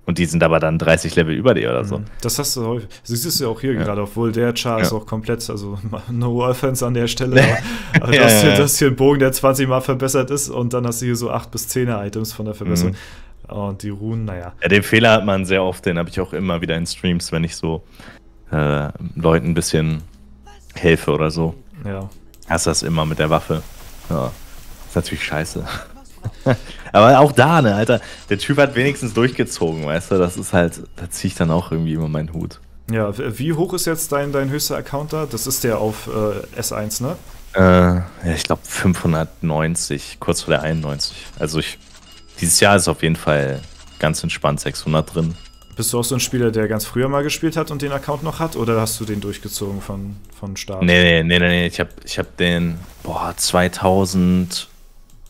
Und die sind aber dann 30 Level über dir oder so. Mhm. Das hast du häufig. Das siehst du ja auch hier Ja. gerade, obwohl der Char ist Ja. auch komplett, also no offense an der Stelle, aber, aber Ja, ja, hier, hast hier einen Bogen, der 20 Mal verbessert ist und dann hast du hier so 8 bis 10er Items von der Verbesserung. Mhm. Und die Runen, naja. Ja, den Fehler hat man sehr oft, den habe ich auch immer wieder in Streams, wenn ich so äh, Leuten ein bisschen helfe oder so. Ja. Hast das immer mit der Waffe. Ja. Ist natürlich scheiße. Aber auch da, ne, Alter, der Typ hat wenigstens durchgezogen, weißt du? Das ist halt, da ziehe ich dann auch irgendwie immer meinen Hut. Ja, wie hoch ist jetzt dein, dein höchster Account da? Das ist der auf äh, S1, ne? Äh, ja, ich glaube 590, kurz vor der 91. Also ich, dieses Jahr ist auf jeden Fall ganz entspannt 600 drin. Bist du auch so ein Spieler, der ganz früher mal gespielt hat und den Account noch hat? Oder hast du den durchgezogen von, von Start? Nee, nee, nee, nee, nee. ich habe ich hab den, boah, 2000,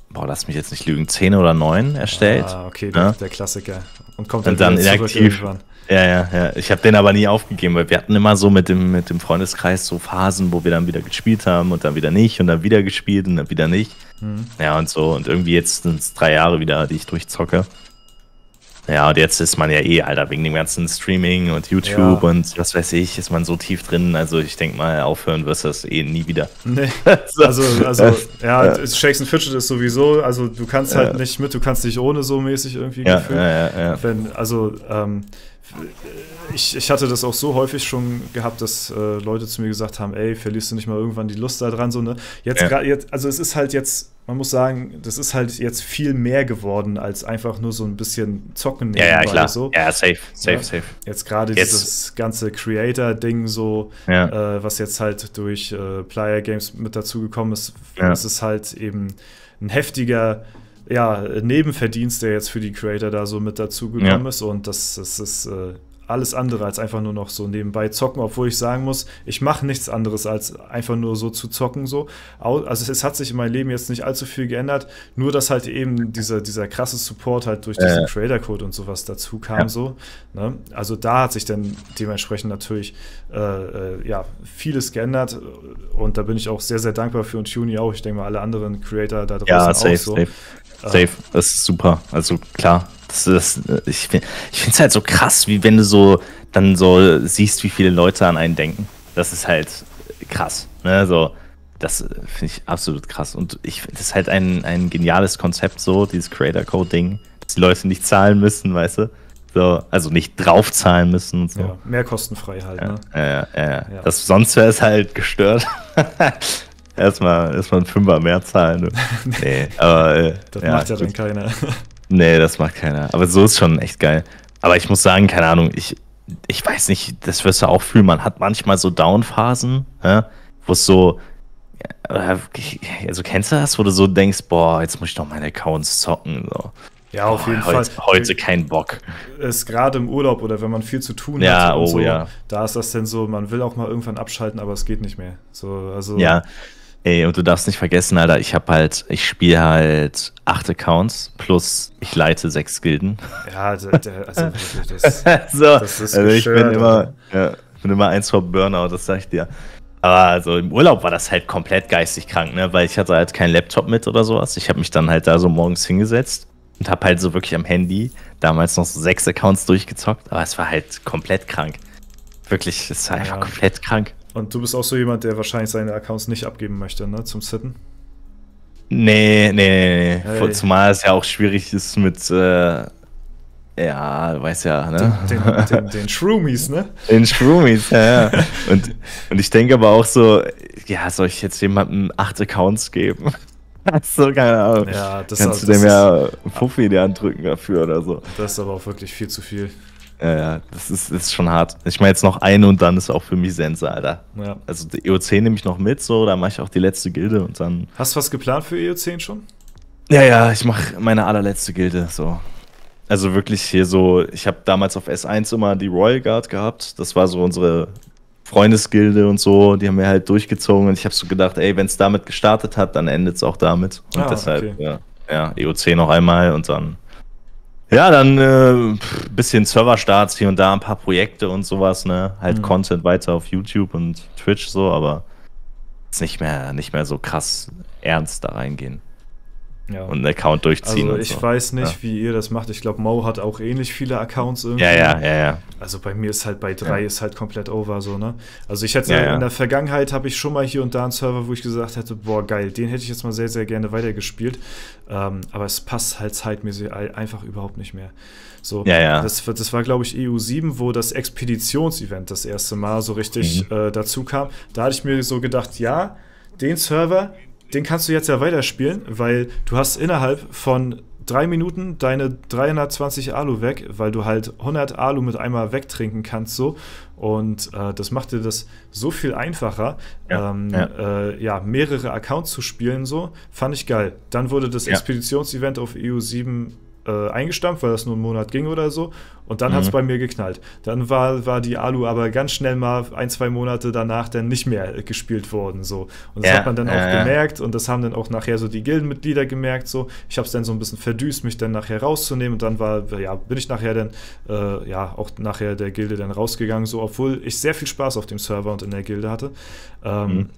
boah, lass mich jetzt nicht lügen, 10 oder 9 erstellt. Ah, okay, der, Ja. der Klassiker. Und kommt Und dann, dann inaktiv. irgendwann. Ja, ja, ja. Ich habe den aber nie aufgegeben, weil wir hatten immer so mit dem, mit dem Freundeskreis so Phasen, wo wir dann wieder gespielt haben und dann wieder nicht und dann wieder gespielt und dann wieder nicht. Mhm. Ja, und so. Und irgendwie jetzt sind es drei Jahre wieder, die ich durchzocke. Ja, und jetzt ist man ja eh, Alter, wegen dem ganzen Streaming und YouTube Ja. und was weiß ich, ist man so tief drin. Also ich denke mal, aufhören wirst du das eh nie wieder. Nee. So. Also, also ja, Ja. es- Shakes and Fidget ist sowieso, also du kannst halt Ja. nicht mit, du kannst nicht ohne so mäßig irgendwie gefühlt. ja, ja, ja. Wenn, also, ähm, ich, ich hatte das auch so häufig schon gehabt, dass äh, Leute zu mir gesagt haben, ey, verlierst du nicht mal irgendwann die Lust da dran, so, ne? Jetzt, Ja. jetzt, also es ist halt jetzt, man muss sagen, das ist halt jetzt viel mehr geworden, als einfach nur so ein bisschen zocken Ja, ja, klar. So. Ja, safe, safe, Ja. safe. Jetzt gerade dieses ganze Creator-Ding so, Ja. äh, was jetzt halt durch äh, Player Games mit dazugekommen ist, Ja. es ist halt eben ein heftiger ja, Nebenverdienst, der jetzt für die Creator da so mit dazugekommen Ja. ist und das, das ist äh, alles andere als einfach nur noch so nebenbei zocken, obwohl ich sagen muss, ich mache nichts anderes als einfach nur so zu zocken so. Also es hat sich in meinem Leben jetzt nicht allzu viel geändert, nur dass halt eben dieser, dieser krasse Support halt durch diesen äh. Creator Code und sowas dazu kam ja. so. Ne? Also da hat sich dann dementsprechend natürlich äh, äh, ja vieles geändert und da bin ich auch sehr sehr dankbar für und Tuni auch. Ich denke mal alle anderen Creator da draußen ja, safe, auch so. Safe. Safe, das ist super. Also klar, das ist, ich finde es halt so krass, wie wenn du so dann so siehst, wie viele Leute an einen denken. Das ist halt krass. Ne? So, das finde ich absolut krass. Und ich finde, das ist halt ein, ein geniales Konzept, so, dieses Creator Code-Ding, dass die Leute nicht zahlen müssen, weißt du? So, also nicht draufzahlen müssen und so. Ja, mehr kostenfrei halt, ja, ne? Ja, ja, ja. ja. Das, sonst wäre es halt gestört. erstmal, erstmal ein Fünfer mehr zahlen. Nee, aber. Äh, das macht ja dann keiner. Nee, das macht keiner. Aber so ist schon echt geil. Aber ich muss sagen, keine Ahnung, ich, ich weiß nicht, das wirst du auch fühlen. Man hat manchmal so Downphasen, ja, wo es so, also kennst du das, wo du so denkst, boah, jetzt muss ich doch meine Accounts zocken. So. Ja, auf jeden heute, Fall. Heute kein Bock. Ist gerade im Urlaub oder wenn man viel zu tun ja, hat. Oh, so, ja. Da ist das denn so, man will auch mal irgendwann abschalten, aber es geht nicht mehr. So, also, ja, Ey, und du darfst nicht vergessen, Alter, ich habe halt, ich spiele halt acht Accounts plus ich leite sechs Gilden. Ja, der, der, also wirklich, das, so, das ist Also ich bin immer, ja, bin immer eins vor Burnout, das sag ich dir. Aber also im Urlaub war das halt komplett geistig krank, ne? Weil ich hatte halt keinen Laptop mit oder sowas. Ich habe mich dann halt da so morgens hingesetzt und habe halt so wirklich am Handy damals noch so sechs Accounts durchgezockt. Aber es war halt komplett krank. Wirklich, es war einfach komplett krank. Und du bist auch so jemand, der wahrscheinlich seine Accounts nicht abgeben möchte, ne, zum Sitten? Nee, nee, nee. Hey. Zumal es ja auch schwierig ist mit, äh, ja, weiß ja, ne? Den, den, den, den Shroomies, ne? Den Shroomies, ja, ja. Und, und ich denke aber auch so, ja, soll ich jetzt jemandem acht Accounts geben? so, keine Ahnung. Ja, das Kannst du dem ja Fuffi in die Hand drücken dafür oder so. Das ist aber auch wirklich viel zu viel. Ja, ja, das ist, ist schon hart. Ich mache jetzt noch eine und dann ist auch für mich Sense, Alter. Ja. Also die EO10 nehme ich noch mit, so, da mache ich auch die letzte Gilde und dann. Hast du was geplant für EO10 schon? Ja, ja, ich mache meine allerletzte Gilde, so. Also wirklich hier so, ich habe damals auf S1 immer die Royal Guard gehabt. Das war so unsere Freundesgilde und so, die haben wir halt durchgezogen und ich habe so gedacht, ey, wenn es damit gestartet hat, dann endet es auch damit. Und ah, deshalb, okay. ja, ja, EO10 noch einmal und dann ja, dann äh, bisschen Serverstarts hier und da, ein paar Projekte und sowas, ne? Halt mhm. Content weiter auf YouTube und Twitch so, aber jetzt nicht mehr, nicht mehr so krass ernst da reingehen ja. und einen Account durchziehen. Also ich so. weiß nicht, ja. wie ihr das macht. Ich glaube, Mo hat auch ähnlich viele Accounts irgendwie. Ja, ja, ja, ja. Also bei mir ist halt bei drei ja. ist halt komplett over so, ne? Also ich hätte in der Vergangenheit habe ich schon mal hier und da einen Server, wo ich gesagt hätte, boah, geil, den hätte ich jetzt mal sehr, sehr gerne weitergespielt. Ähm, aber es passt halt zeitmäßig einfach überhaupt nicht mehr. So, ja, ja. Das, das war, glaube ich, EU7, wo das Expeditionsevent das erste Mal so richtig mhm. äh, dazu kam. Da hatte ich mir so gedacht, ja, den Server, den kannst du jetzt ja weiterspielen, weil du hast innerhalb von drei Minuten deine 320 Alu weg, weil du halt 100 Alu mit einmal wegtrinken kannst so und äh, das macht dir das so viel einfacher, ja, ähm, ja. Äh, ja. mehrere Accounts zu spielen so, fand ich geil. Dann wurde das ja. Expeditionsevent auf EU7 äh, eingestampft, weil das nur einen Monat ging oder so. Und dann mhm. hat es bei mir geknallt. Dann war, war die Alu aber ganz schnell mal ein, zwei Monate danach dann nicht mehr gespielt worden. So. Und das ja, hat man dann auch äh, gemerkt und das haben dann auch nachher so die Gildenmitglieder gemerkt. So. Ich habe es dann so ein bisschen verdüst, mich dann nachher rauszunehmen. Und dann war, ja, bin ich nachher dann äh, ja auch nachher der Gilde dann rausgegangen, so, obwohl ich sehr viel Spaß auf dem Server und in der Gilde hatte. Ähm, mhm.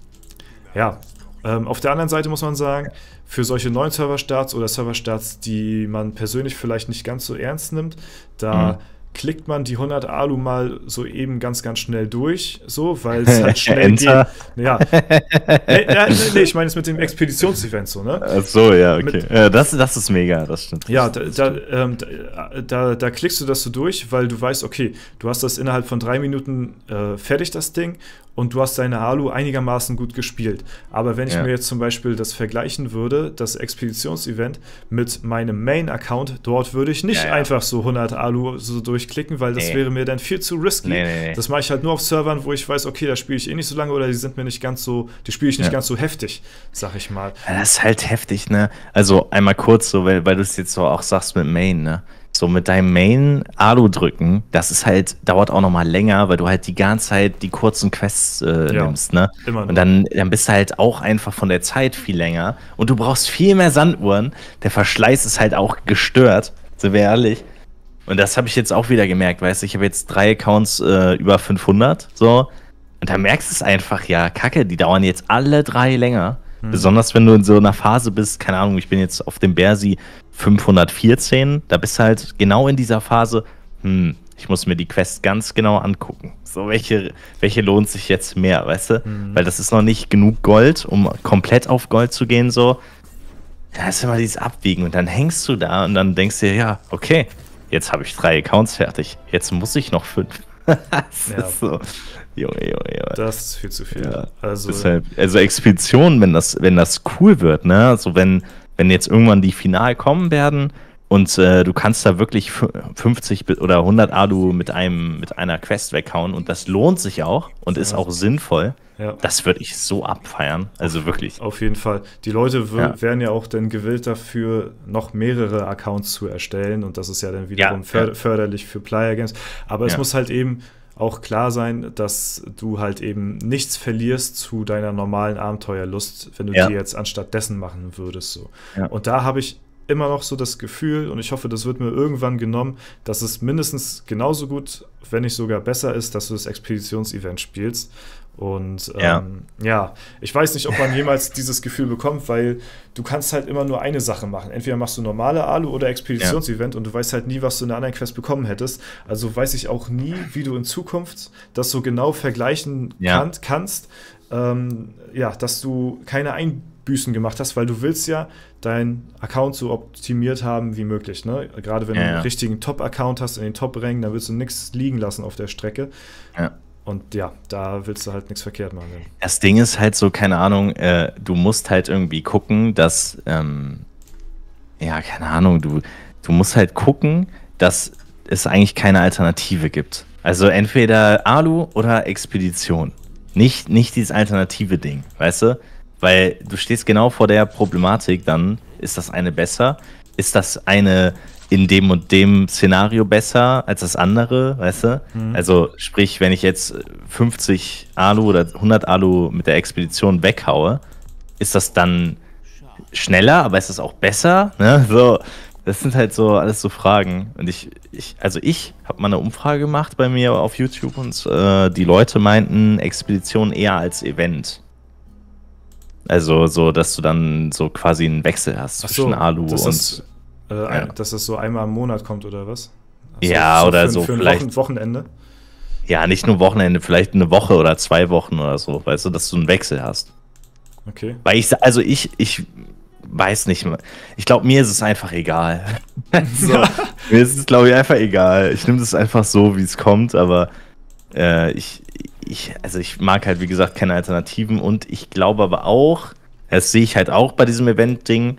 Ja, ähm, auf der anderen Seite muss man sagen, für solche neuen Serverstarts oder Serverstarts, die man persönlich vielleicht nicht ganz so ernst nimmt, da mhm klickt man die 100 Alu mal so eben ganz, ganz schnell durch, so, weil es halt schnell geht. Ja. nee, nee, nee, ich meine es mit dem Expeditionsevent so, ne? Ach so, ja, okay. Mit, ja, das, das ist mega, das stimmt. Ja, da, da, ähm, da, da, klickst du das so durch, weil du weißt, okay, du hast das innerhalb von drei Minuten äh, fertig, das Ding, und du hast deine Alu einigermaßen gut gespielt. Aber wenn ich ja. mir jetzt zum Beispiel das vergleichen würde, das Expeditionsevent mit meinem Main-Account, dort würde ich nicht ja, einfach so 100 Alu so durchklicken, weil das nee. wäre mir dann viel zu risky. Nee, nee, das mache ich halt nur auf Servern, wo ich weiß, okay, da spiele ich eh nicht so lange oder die sind mir nicht ganz so, die spiele ich nicht ganz so heftig, sag ich mal. das ist halt heftig, ne? Also einmal kurz so, weil, weil du es jetzt so auch sagst mit Main, ne? so mit deinem Main Alu drücken, das ist halt, dauert auch nochmal länger, weil du halt die ganze Zeit die kurzen Quests äh, ja, nimmst, ne? Immer noch. Und dann, dann bist du halt auch einfach von der Zeit viel länger. Und du brauchst viel mehr Sanduhren. Der Verschleiß ist halt auch gestört, sind wir ehrlich. Und das habe ich jetzt auch wieder gemerkt, weißt du, ich habe jetzt drei Accounts äh, über 500, so. Und da merkst du es einfach, ja, kacke, die dauern jetzt alle drei länger. Hm. Besonders wenn du in so einer Phase bist, keine Ahnung, ich bin jetzt auf dem Bersi 514, da bist du halt genau in dieser Phase, hm, ich muss mir die Quest ganz genau angucken. So, welche, welche lohnt sich jetzt mehr, weißt du? Mhm. Weil das ist noch nicht genug Gold, um komplett auf Gold zu gehen, so. Da ist immer dieses Abwiegen und dann hängst du da und dann denkst du dir, ja, okay, jetzt habe ich drei Accounts fertig. Jetzt muss ich noch fünf. das ja. ist so. Junge, Junge, Junge. Das ist viel zu viel. Ja. Also, Deshalb, also Expeditionen, wenn das, wenn das cool wird, ne? Also wenn, wenn jetzt irgendwann die Final kommen werden und äh, du kannst da wirklich 50 oder 100 Alu mit einem mit einer Quest weghauen und das lohnt sich auch und ja. ist auch sinnvoll. Ja. Das würde ich so abfeiern. Also wirklich. Auf jeden Fall. Die Leute ja. wären ja auch dann gewillt dafür, noch mehrere Accounts zu erstellen. Und das ist ja dann wiederum ja. förderlich für Player Games. Aber es muss halt eben auch klar sein, dass du halt eben nichts verlierst zu deiner normalen Abenteuerlust, wenn du die jetzt anstatt dessen machen würdest. So. Und da habe ich immer noch so das Gefühl, und ich hoffe, das wird mir irgendwann genommen, dass es mindestens genauso gut, wenn nicht sogar besser ist, dass du das Expeditionsevent spielst. Und ähm, ja. ja. ich weiß nicht, ob man jemals dieses Gefühl bekommt, weil du kannst halt immer nur eine Sache machen. Entweder machst du normale Alu oder Expeditionsevent ja. und du weißt halt nie, was du in der anderen Quest bekommen hättest. Also weiß ich auch nie, wie du in Zukunft das so genau vergleichen ja. kann, kannst. Ähm, ja, dass du keine Einbüßen gemacht hast, weil du willst ja deinen Account so optimiert haben wie möglich. Ne? Gerade wenn ja, du einen richtigen Top-Account hast in den Top-Rängen, dann willst du nichts liegen lassen auf der Strecke. Ja. Und ja, da willst du halt nichts verkehrt machen. Das Ding ist halt so, keine Ahnung, äh, du musst halt irgendwie gucken, dass, ähm, ja, keine Ahnung, du, du musst halt gucken, dass es eigentlich keine Alternative gibt. Also entweder Alu oder Expedition. Nicht, nicht dieses alternative Ding, weißt du? Weil du stehst genau vor der Problematik dann, ist das eine besser? Ist das eine in dem und dem Szenario besser als das andere, weißt du? Mhm. Also sprich, wenn ich jetzt 50 Alu oder 100 Alu mit der Expedition weghaue, ist das dann schneller, aber ist das auch besser? Ne? So, das sind halt so alles so Fragen. Und ich, ich also ich habe mal eine Umfrage gemacht bei mir auf YouTube und äh, die Leute meinten Expedition eher als Event. Also so, dass du dann so quasi einen Wechsel hast so, zwischen Alu und ist, äh, ja. Dass das so einmal im Monat kommt oder was? Also ja, so oder für, so für vielleicht. Wochen, Wochenende? Ja, nicht nur Wochenende, vielleicht eine Woche oder zwei Wochen oder so, weißt du, dass du einen Wechsel hast. Okay. Weil ich, also ich, ich weiß nicht, ich glaube, mir ist es einfach egal. so, mir ist es, glaube ich, einfach egal. Ich nehme es einfach so, wie es kommt, aber äh, ich, ich, also ich mag halt, wie gesagt, keine Alternativen und ich glaube aber auch, das sehe ich halt auch bei diesem Event-Ding,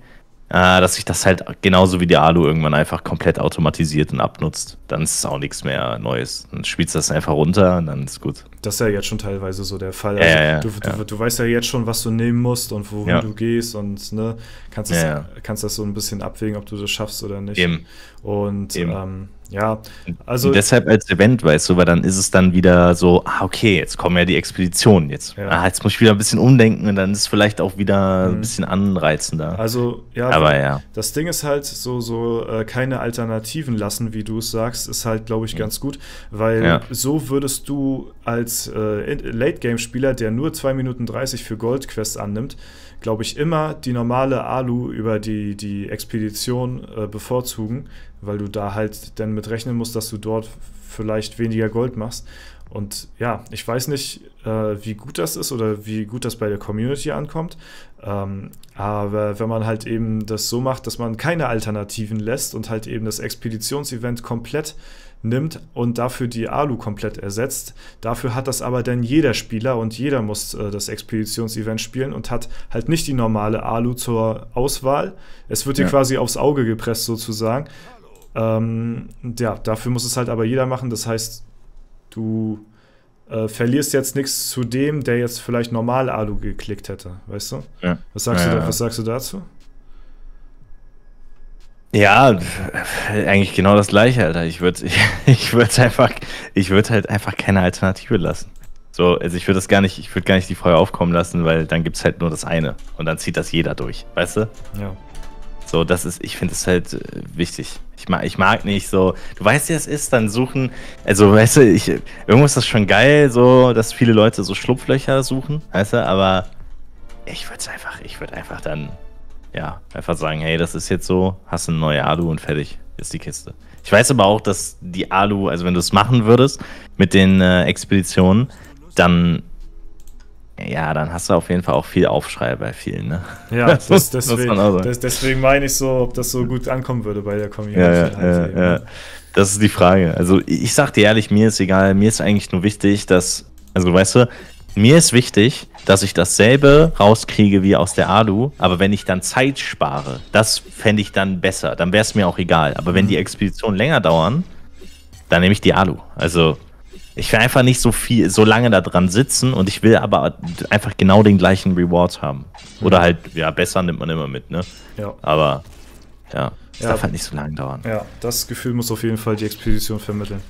äh, dass sich das halt genauso wie die Alu irgendwann einfach komplett automatisiert und abnutzt. Dann ist es auch nichts mehr Neues. Dann spielst du das einfach runter und dann ist gut. Das ist ja jetzt schon teilweise so der Fall. Also ja, ja, du, ja. Du, du, weißt ja jetzt schon, was du nehmen musst und wohin du gehst und ne, kannst, das, kannst das so ein bisschen abwägen, ob du das schaffst oder nicht. Eben. Und Eben. Ähm, ja, also. Und deshalb als Event, weißt du, weil dann ist es dann wieder so, ah, okay, jetzt kommen ja die Expeditionen. Jetzt, ja. ah, jetzt muss ich wieder ein bisschen umdenken und dann ist es vielleicht auch wieder mhm. ein bisschen anreizender. Also, ja, aber ja. Das Ding ist halt so, so äh, keine Alternativen lassen, wie du es sagst, ist halt, glaube ich, mhm. ganz gut, weil ja. so würdest du als äh, Late-Game-Spieler, der nur 2 Minuten 30 für Gold-Quests annimmt, glaube ich, immer die normale Alu über die, die Expedition äh, bevorzugen, weil du da halt dann mit rechnen musst, dass du dort vielleicht weniger Gold machst. Und ja, ich weiß nicht, wie gut das ist oder wie gut das bei der Community ankommt. Ähm, aber wenn man halt eben das so macht, dass man keine Alternativen lässt und halt eben das Expeditionsevent komplett nimmt und dafür die Alu komplett ersetzt. Dafür hat das aber dann jeder Spieler und jeder muss äh, das Expeditionsevent spielen und hat halt nicht die normale Alu zur Auswahl. Es wird ja. dir quasi aufs Auge gepresst sozusagen. Ähm, ja, dafür muss es halt aber jeder machen. Das heißt, du äh, verlierst jetzt nichts zu dem, der jetzt vielleicht normal Alu geklickt hätte, weißt du? Ja. Was sagst, ja, du, da, was sagst du dazu? Ja, eigentlich genau das gleiche, Alter. Ich würde ich, ich würd einfach, ich würde halt einfach keine Alternative lassen. So, also ich würde das gar nicht, ich würde gar nicht die Feuer aufkommen lassen, weil dann gibt es halt nur das eine. Und dann zieht das jeder durch, weißt du? Ja. So, das ist, ich finde es halt äh, wichtig. Ich mag, ich mag nicht so, du weißt, wie es ist, dann suchen, also weißt du, ich, irgendwo ist das schon geil, so, dass viele Leute so Schlupflöcher suchen, weißt du, aber ich würde es einfach, ich würde einfach dann, ja, einfach sagen, hey, das ist jetzt so, hast eine neue Alu und fertig ist die Kiste. Ich weiß aber auch, dass die Alu, also wenn du es machen würdest mit den äh, Expeditionen, dann ja, dann hast du auf jeden Fall auch viel Aufschrei bei vielen, ne? Ja, das, das deswegen, das, deswegen meine ich so, ob das so gut ankommen würde bei der Community. Ja, ja, halt ja, ja, Das ist die Frage. Also ich sag dir ehrlich, mir ist egal, mir ist eigentlich nur wichtig, dass, also weißt du, mir ist wichtig, dass ich dasselbe rauskriege wie aus der Alu, aber wenn ich dann Zeit spare, das fände ich dann besser. Dann wäre es mir auch egal. Aber wenn mhm. die Expeditionen länger dauern, dann nehme ich die Alu. Also ich will einfach nicht so viel, so lange da dran sitzen und ich will aber einfach genau den gleichen Reward haben. Oder halt, ja, besser nimmt man immer mit, ne? Ja. Aber, ja, es ja. darf halt nicht so lange dauern. Ja, das Gefühl muss auf jeden Fall die Expedition vermitteln.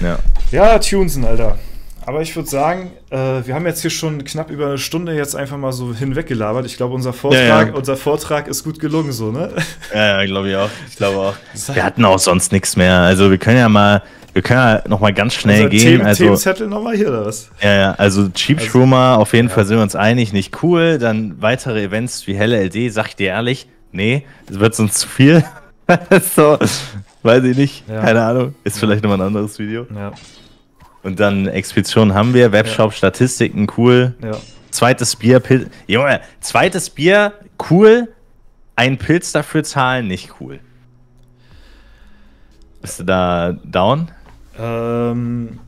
Ja. Ja, Tunesen, Alter. Aber ich würde sagen, äh, wir haben jetzt hier schon knapp über eine Stunde jetzt einfach mal so hinweggelabert. Ich glaube, unser Vortrag, ja, ja. unser Vortrag ist gut gelungen, so, ne? Ja, ja, glaube ich auch. Ich glaube auch. Wir hatten auch sonst nichts mehr. Also wir können ja mal wir können ja nochmal ganz schnell Unser gehen. Themen, also, Themenzettel nochmal hier, oder was? Ja, ja, also Cheap also, Schumer, auf jeden ja. Fall sind wir uns einig, nicht cool. Dann weitere Events wie Helle LD, sag ich dir ehrlich, nee, es wird sonst zu viel. so, weiß ich nicht, ja. keine Ahnung. Ist ja. vielleicht nochmal ein anderes Video. Ja. Und dann Expedition haben wir, Webshop, Statistiken, cool. Ja. Zweites Bier, Pilz. Junge, zweites Bier, cool. Ein Pilz dafür zahlen, nicht cool. Bist du da down? Ähm,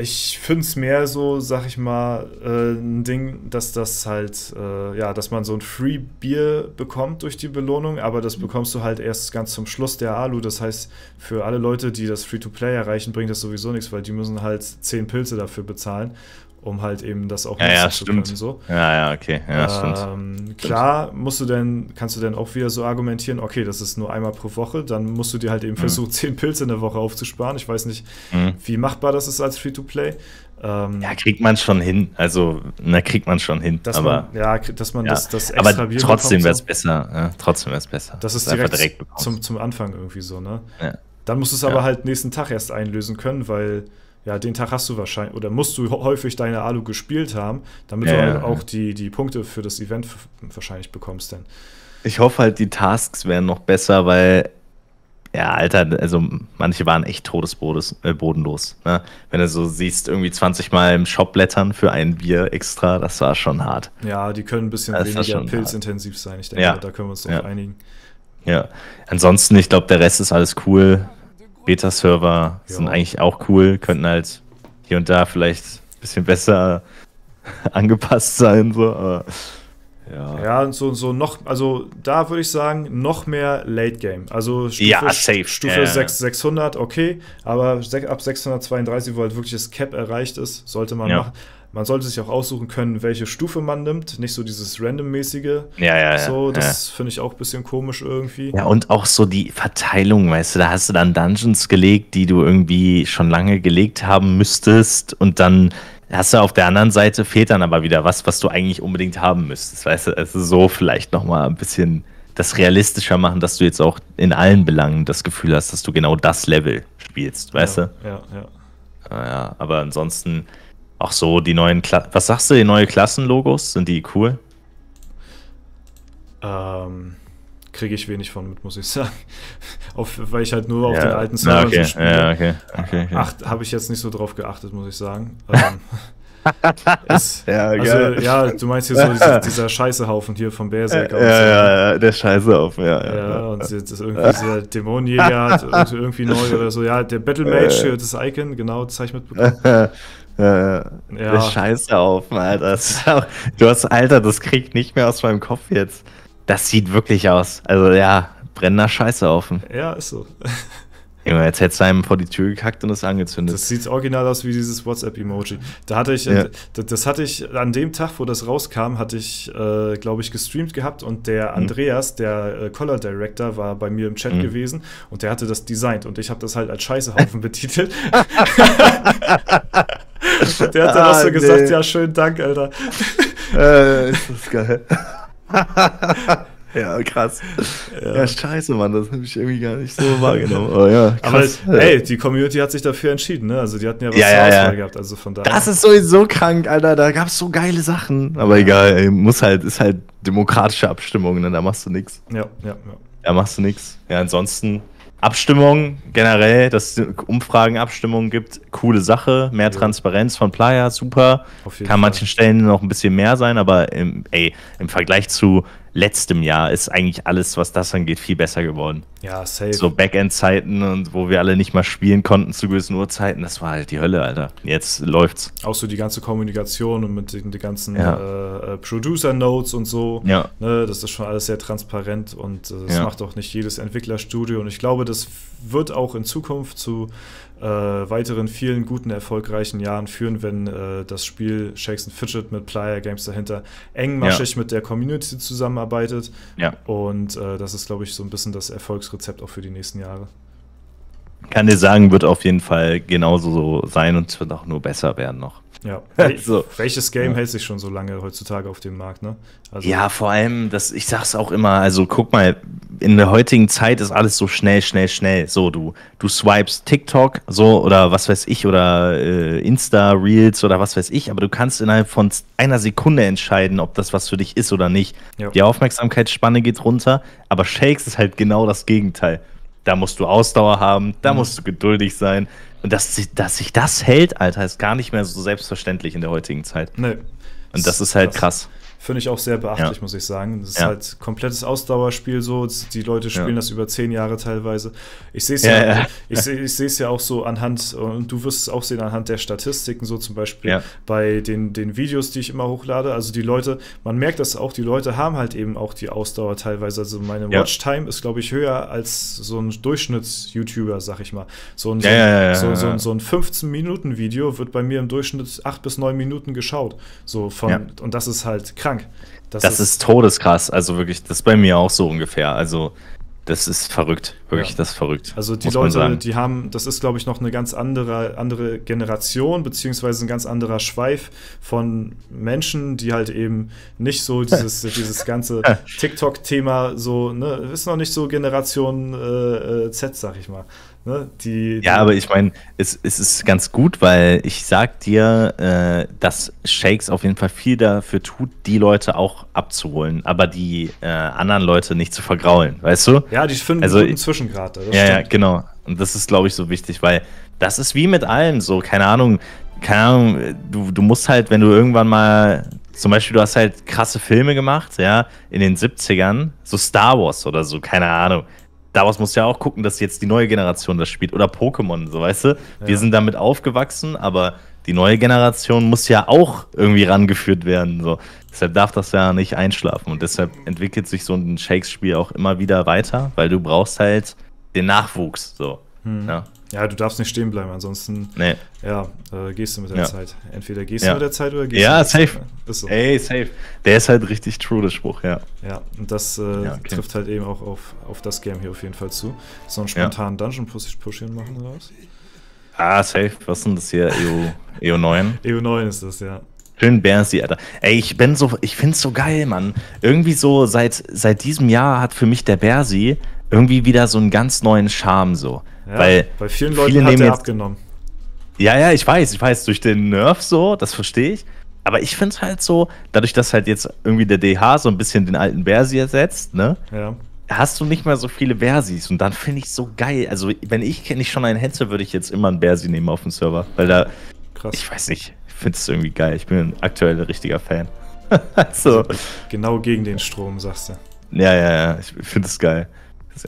ich finde es mehr so, sag ich mal, äh, ein Ding, dass das halt, äh, ja, dass man so ein Free Bier bekommt durch die Belohnung, aber das bekommst du halt erst ganz zum Schluss der Alu. Das heißt, für alle Leute, die das Free-to-Play erreichen, bringt das sowieso nichts, weil die müssen halt 10 Pilze dafür bezahlen um halt eben das auch ja, nutzen ja, zu stimmt. können. So. Ja, ja, okay. Ja, ähm, stimmt. Klar, musst du denn, kannst du dann auch wieder so argumentieren, okay, das ist nur einmal pro Woche, dann musst du dir halt eben mhm. versuchen, zehn Pilze in der Woche aufzusparen. Ich weiß nicht, mhm. wie machbar das ist als Free-to-Play. Ähm, ja, kriegt man schon hin. Also, na, kriegt man schon hin. Dass aber, man, ja, dass man ja, das, das extra Aber trotzdem wäre es so. besser. Ja, trotzdem wäre es besser. Das ist direkt, direkt zum, zum Anfang irgendwie so, ne? Ja. Dann musst du es aber halt nächsten Tag erst einlösen können, weil ja, den Tag hast du wahrscheinlich oder musst du häufig deine Alu gespielt haben, damit ja, du ja, auch ja. Die, die Punkte für das Event wahrscheinlich bekommst dann. Ich hoffe halt, die Tasks wären noch besser, weil, ja, Alter, also manche waren echt todesbodenlos. Äh, ne? Wenn du so siehst, irgendwie 20 Mal im Shop blättern für ein Bier extra, das war schon hart. Ja, die können ein bisschen das weniger pilzintensiv sein. Ich denke, da können wir uns drauf einigen. Ja, ansonsten, ich glaube, der Rest ist alles cool. Beta-Server sind eigentlich auch cool, könnten halt hier und da vielleicht ein bisschen besser angepasst sein, so, aber ja. Ja, und so, so noch, also da würde ich sagen, noch mehr Late Game. Also Stufe, ja, safe. Stufe ja. 6, 600, okay, aber ab 632, wo halt wirklich das Cap erreicht ist, sollte man ja. machen. Man sollte sich auch aussuchen können, welche Stufe man nimmt. Nicht so dieses randommäßige. Ja, ja, so, das ja. finde ich auch ein bisschen komisch irgendwie. Ja, und auch so die Verteilung, weißt du, da hast du dann Dungeons gelegt, die du irgendwie schon lange gelegt haben müsstest. Und dann hast du auf der anderen Seite fehlt dann aber wieder was, was du eigentlich unbedingt haben müsstest. Weißt du, also so vielleicht nochmal ein bisschen das realistischer machen, dass du jetzt auch in allen Belangen das Gefühl hast, dass du genau das Level spielst, weißt ja, du? Ja, ja. Ja, aber ansonsten auch so die neuen Kla Was sagst du, die neuen Klassenlogos? Sind die cool? Ähm, kriege ich wenig von mit, muss ich sagen. auf, weil ich halt nur auf ja. den alten Servern okay. so spiele. Ja, okay. okay, okay. habe ich jetzt nicht so drauf geachtet, muss ich sagen. Ähm, ist, ja, also, ja, du meinst hier so dieser, dieser Scheißehaufen hier vom Berserk. Ja, ja, ja, der Scheißehaufen, ja. Ja, ja und das irgendwie dieser Dämonenjäger hat irgendwie neu oder so. Ja, der Battle Mage, das Icon, genau, das habe ich mitbekommen. Äh, ja. Scheiße auf, Alter. Du hast, Alter, das kriegt nicht mehr aus meinem Kopf jetzt. Das sieht wirklich aus. Also ja, brennender Scheiße auf. Ja, ist so. Junge, jetzt hättest du einem vor die Tür gekackt und es angezündet. Das sieht original aus wie dieses WhatsApp-Emoji. Da hatte ich, Ja. das, das hatte ich an dem Tag, wo das rauskam, hatte ich, äh, glaube ich, gestreamt gehabt und der Andreas, der äh, Color Director, war bei mir im Chat Mhm. gewesen und der hatte das designt und ich habe das halt als Scheißehaufen betitelt. der hat dann auch so Ah, gesagt, nee. ja, schönen Dank, Alter. Äh, ist das geil. ja, krass. Ja. scheiße, Mann, das habe ich irgendwie gar nicht so wahrgenommen. Oh ja, Aber krass. hey, die Community hat sich dafür entschieden, ne? Also die hatten ja was Ja, zur ja, ja. Auswahl gehabt, also von daher. Das ist sowieso krank, Alter. Da gab's so geile Sachen. Aber egal, ey, muss halt, ist halt demokratische Abstimmung, ne? Da machst du nix. ja, ja, ja. Da machst du nix. Ja, ansonsten Abstimmung generell, dass es Umfragen, Abstimmungen gibt, coole Sache. Mehr Ja. Transparenz von Playa, super. Kann an manchen Stellen noch ein bisschen mehr sein, aber im, ey, im Vergleich zu letztem Jahr ist eigentlich alles, was das angeht, viel besser geworden. Ja, safe. So Backend-Zeiten und wo wir alle nicht mal spielen konnten zu gewissen Uhrzeiten, das war halt die Hölle, Alter. Jetzt läuft's. auch so die ganze Kommunikation und mit den, den ganzen Ja. äh, äh, Producer-Notes und so. Ja. Ne, das ist schon alles sehr transparent und äh, das Ja. macht auch nicht jedes Entwicklerstudio. Und ich glaube, das wird auch in Zukunft zu äh, weiteren vielen guten, erfolgreichen Jahren führen, wenn äh, das Spiel Shakes and Fidget mit Player Games dahinter engmaschig mit der Community zusammenarbeitet. Ja. Und äh, das ist, glaube ich, so ein bisschen das Erfolgsrezept auch für die nächsten Jahre. Kann dir sagen, wird auf jeden Fall genauso so sein und es wird auch nur besser werden noch. Ja. So. Welches Game Ja. hält sich schon so lange heutzutage auf dem Markt, ne? Also, Ja, vor allem, das, ich sag's auch immer, also guck mal, in der heutigen Zeit ist alles so schnell, schnell, schnell. So, du, du swipes TikTok, so, oder was weiß ich, oder äh, Insta-Reels oder was weiß ich, aber du kannst innerhalb von einer Sekunde entscheiden, ob das was für dich ist oder nicht. Ja. Die Aufmerksamkeitsspanne geht runter, aber Shakes ist halt genau das Gegenteil. Da musst du Ausdauer haben, da Mhm. musst du geduldig sein. Und dass, sich- dass sich das hält, Alter, ist gar nicht mehr so selbstverständlich in der heutigen Zeit. Nee. Und das ist halt krass. Finde ich auch sehr beachtlich, Ja. muss ich sagen. Das ist halt komplettes Ausdauerspiel so. Die Leute spielen das über zehn Jahre teilweise. Ich sehe es Ja, ich sehe ich sehe es ja auch so anhand, und du wirst es auch sehen anhand der Statistiken, so zum Beispiel bei den, den Videos, die ich immer hochlade. Also die Leute, man merkt das auch, die Leute haben halt eben auch die Ausdauer teilweise. Also meine. Watchtime ist, glaube ich, höher als so ein Durchschnitts-YouTuber, sag ich mal. So ein, so, ja, so, so, ein- so ein 15-Minuten-Video wird bei mir im Durchschnitt 8 bis 9 Minuten geschaut. So von, und das ist halt krank. Das, ist, todeskrass. Also wirklich, das ist bei mir auch so ungefähr. Also, das ist verrückt. Wirklich, Ja. das ist verrückt. Also die Leute, sagen. die haben, das ist, glaube ich, noch eine ganz andere, andere Generation, beziehungsweise ein ganz anderer Schweif von Menschen, die halt eben nicht so dieses, dieses ganze TikTok-Thema so, ne, ist noch nicht so Generation äh, äh, Z, sag ich mal. Ne? Die, die, Ja, aber ich meine, es, es ist ganz gut, weil ich sag dir, äh, dass Shakes auf jeden Fall viel dafür tut, die Leute auch abzuholen, aber die äh, anderen Leute nicht zu vergraulen, weißt du? ja, die finden Also einen Zwischengrad. Ja, ja, genau. Und das ist, glaube ich, so wichtig, weil das ist wie mit allem so, keine Ahnung, keine Ahnung, du, du musst halt, wenn du irgendwann mal, zum Beispiel, du hast halt krasse Filme gemacht, ja, in den 70ern, so Star Wars oder so, keine Ahnung. Star Wars musst du ja auch gucken, dass jetzt die neue Generation das spielt. Oder Pokémon, so weißt du? Wir Ja. sind damit aufgewachsen, aber die neue Generation muss ja auch irgendwie rangeführt werden. So. Deshalb darf das ja nicht einschlafen. Und deshalb entwickelt sich so ein Shakes-Spiel auch immer wieder weiter, weil du brauchst halt den Nachwuchs. So. Hm. Ja. Ja, du darfst nicht stehen bleiben, ansonsten Nee. ja, äh, gehst du mit der Ja. Zeit. Entweder gehst Ja. du mit der Zeit oder gehst Ja, du mit der safe. Zeit. Ist so. Ey, safe. Der ist halt richtig true, der Spruch, ja. Ja, und das äh, Ja, okay. trifft halt eben auch auf, auf das Game hier auf jeden Fall zu. So einen spontanen Dungeon-Push hin machen oder was? Ah, safe. Was ist denn das hier? EO, EO 9? EU9 ist das, ja. Schön Bernsi, Alter. Ey, ich bin so, ich find's so geil, Mann. Irgendwie so, seit, seit diesem Jahr hat für mich der Bersi irgendwie wieder so einen ganz neuen Charme, so. Ja Weil bei vielen viele Leuten hat nehmen er jetzt- abgenommen. Ja, ja, ich weiß, ich weiß, durch den Nerf so, das verstehe ich. Aber ich find's halt so, dadurch, dass halt jetzt irgendwie der DH so ein bisschen den alten Bersi ersetzt, ne? Ja. Hast du nicht mehr so viele Bersis und dann finde ich so geil. Also, wenn ich nicht schon einen hätte, würde ich jetzt immer einen Bersi nehmen auf dem Server. Weil da, Krass. ich weiß nicht, ich finde es irgendwie geil. Ich bin aktuell ein richtiger Fan. so. Genau gegen den Strom, sagst du. Ja, ja, ja, ich finde es geil.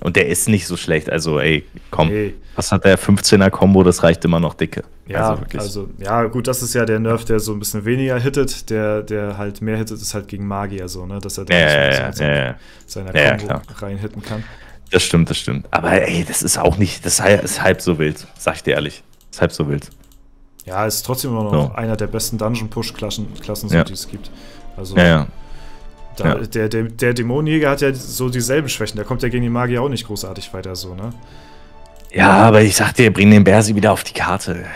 Und der ist nicht so schlecht. Also, ey, komm. Ey. Was hat der 15er-Kombo? Das reicht immer noch dicke. Ja, wirklich. also, ja, gut, das ist ja der Nerf, der so ein bisschen weniger hittet. Der, der halt mehr hittet, ist halt gegen Magier so, ne? Dass er da Ja, so ein ja, ja, seiner, ja, seiner Ja, reinhitten kann. Das stimmt, das stimmt. Aber ey, das ist auch nicht, das ist halb so wild, sag ich dir ehrlich. Das ist halb so wild. Ja, ist trotzdem immer noch so. einer der besten Dungeon-Push-Klassen, Klassen, ja. die es gibt. Also, ja, ja. Da, ja. Der, der, der Dämonenjäger hat ja so dieselben Schwächen. Da kommt ja gegen die Magier auch nicht großartig weiter, so, ne? Ja, aber ich sag dir, bring den Bersi wieder auf die Karte.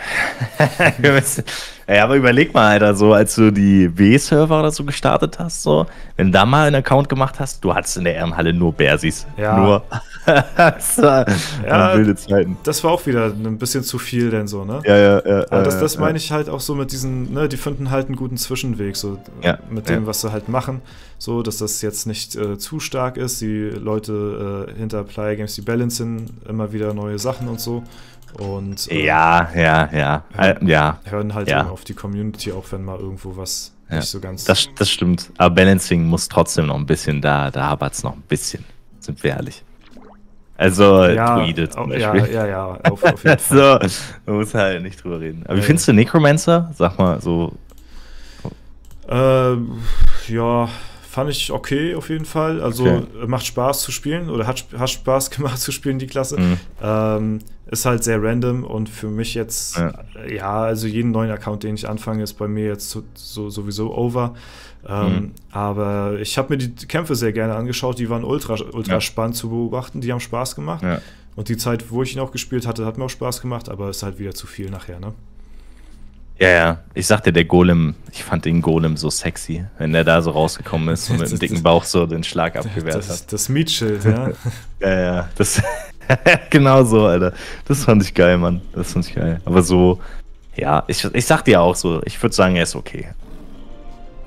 Ja, aber überleg mal, Alter, so als du die W-Server oder so gestartet hast, so, wenn du da mal einen Account gemacht hast, du hattest in der Ehrenhalle nur Bersis. Ja. Nur. das war ja, wilde Zeiten. Das war auch wieder ein bisschen zu viel, denn so, ne? Ja, ja, ja. Aber das, das meine ich halt auch so mit diesen, ne, die finden halt einen guten Zwischenweg, so ja, mit dem, was sie halt machen, so, dass das jetzt nicht äh, zu stark ist. Die Leute äh, hinter Player Games, die balancen immer wieder neue Sachen und so. Und, äh, ja, ja, ja. Hören, äh, ja. hören halt ja. auf die Community, auch wenn mal irgendwo was ja. nicht so ganz. Das, das stimmt. Aber Balancing muss trotzdem noch ein bisschen da, da hapert es noch ein bisschen. Sind wir ehrlich. Also, ja, Druide zum Beispiel. Ja, ja, ja, auf, auf jeden Fall. so, man muss halt nicht drüber reden. Aber wie findest du Necromancer? Sag mal so. Äh, ja, fand ich okay auf jeden Fall. Also okay. macht Spaß zu spielen oder hat, hat Spaß gemacht zu spielen, die Klasse. Mhm. Ähm, ist halt sehr random und für mich jetzt, ja. ja. also jeden neuen Account, den ich anfange, ist bei mir jetzt so, so sowieso over. Ähm, mhm. Aber ich habe mir die Kämpfe sehr gerne angeschaut, die waren ultra, ultra ja. spannend zu beobachten, die haben Spaß gemacht. Ja. Und die Zeit, wo ich ihn auch gespielt hatte, hat mir auch Spaß gemacht, aber ist halt wieder zu viel nachher, ne? Ja, ja. Ich sagte, der Golem, ich fand den Golem so sexy, wenn der da so rausgekommen ist und mit dem dicken Bauch so den Schlag abgewehrt das, hat. Das Mietschild, ja. ja, ja. Das, genau so, Alter. Das fand ich geil, Mann. Das fand ich geil. Aber so, ja, ich, ich sag dir auch so, ich würde sagen, er ist okay.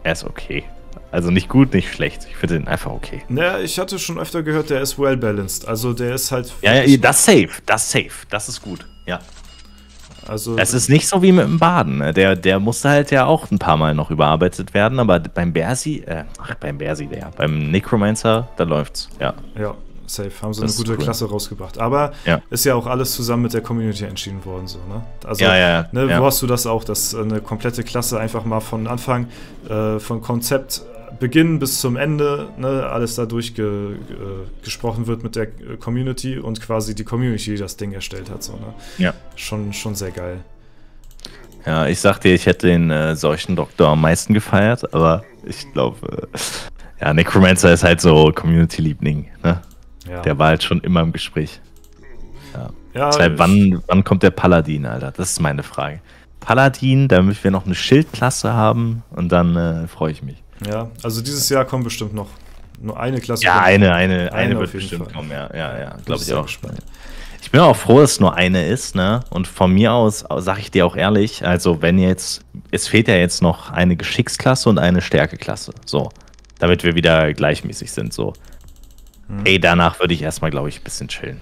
Er ist okay. Also nicht gut, nicht schlecht. Ich finde ihn einfach okay. Naja, ich hatte schon öfter gehört, der ist well balanced. Also der ist halt. Ja, ja, das safe. Das safe. Das ist gut. Ja. Also, es ist nicht so wie mit dem Baden. Ne? Der, der musste halt ja auch ein paar Mal noch überarbeitet werden, aber beim Bersi, äh, ach, beim Bersi, ja, beim Necromancer, da läuft's, ja. Ja, safe. Haben sie das eine gute cool. Klasse rausgebracht. Aber ja. ist ja auch alles zusammen mit der Community entschieden worden, so, ne? Also, ja, ja, ne, ja. wo hast du das auch, dass eine komplette Klasse einfach mal von Anfang, äh, von Konzept Beginn bis zum Ende ne, alles da durchgesprochen äh, wird mit der Community und quasi die Community das Ding erstellt hat. So, ne? Ja. Schon, schon sehr geil. Ja, ich sag dir, ich hätte den äh, Seuchendoktor am meisten gefeiert, aber ich glaube, äh, ja, Necromancer ist halt so Community-Liebling, ne? Ja. Der war halt schon immer im Gespräch. Ja. ja Deshalb, wann, wann kommt der Paladin, Alter? Das ist meine Frage. Paladin, damit wir noch eine Schildklasse haben und dann äh, freue ich mich. Ja, also dieses Jahr kommen bestimmt noch nur eine Klasse. Ja, eine, eine, eine, eine wird bestimmt Fall. kommen, ja, ja, ja, glaube ich auch. Gespannt. Ich bin auch froh, dass es nur eine ist, ne? Und von mir aus sage ich dir auch ehrlich, also wenn jetzt, es fehlt ja jetzt noch eine Geschicksklasse und eine Stärkeklasse, so, damit wir wieder gleichmäßig sind, so. Hm. Ey, danach würde ich erstmal, glaube ich, ein bisschen chillen.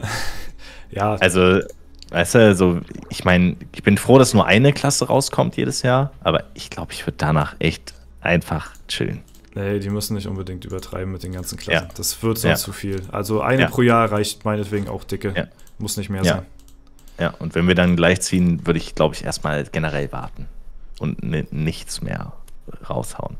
ja. Also, weißt du, so, ich meine, ich bin froh, dass nur eine Klasse rauskommt jedes Jahr, aber ich glaube, ich würde danach echt einfach chillen. Nee, die müssen nicht unbedingt übertreiben mit den ganzen Klassen. Ja. Das wird sonst ja. zu viel. Also eine ja. pro Jahr reicht meinetwegen auch dicke. Muss nicht mehr sein. Ja, und wenn wir dann gleich ziehen, würde ich, glaube ich, erstmal generell warten und nichts mehr raushauen.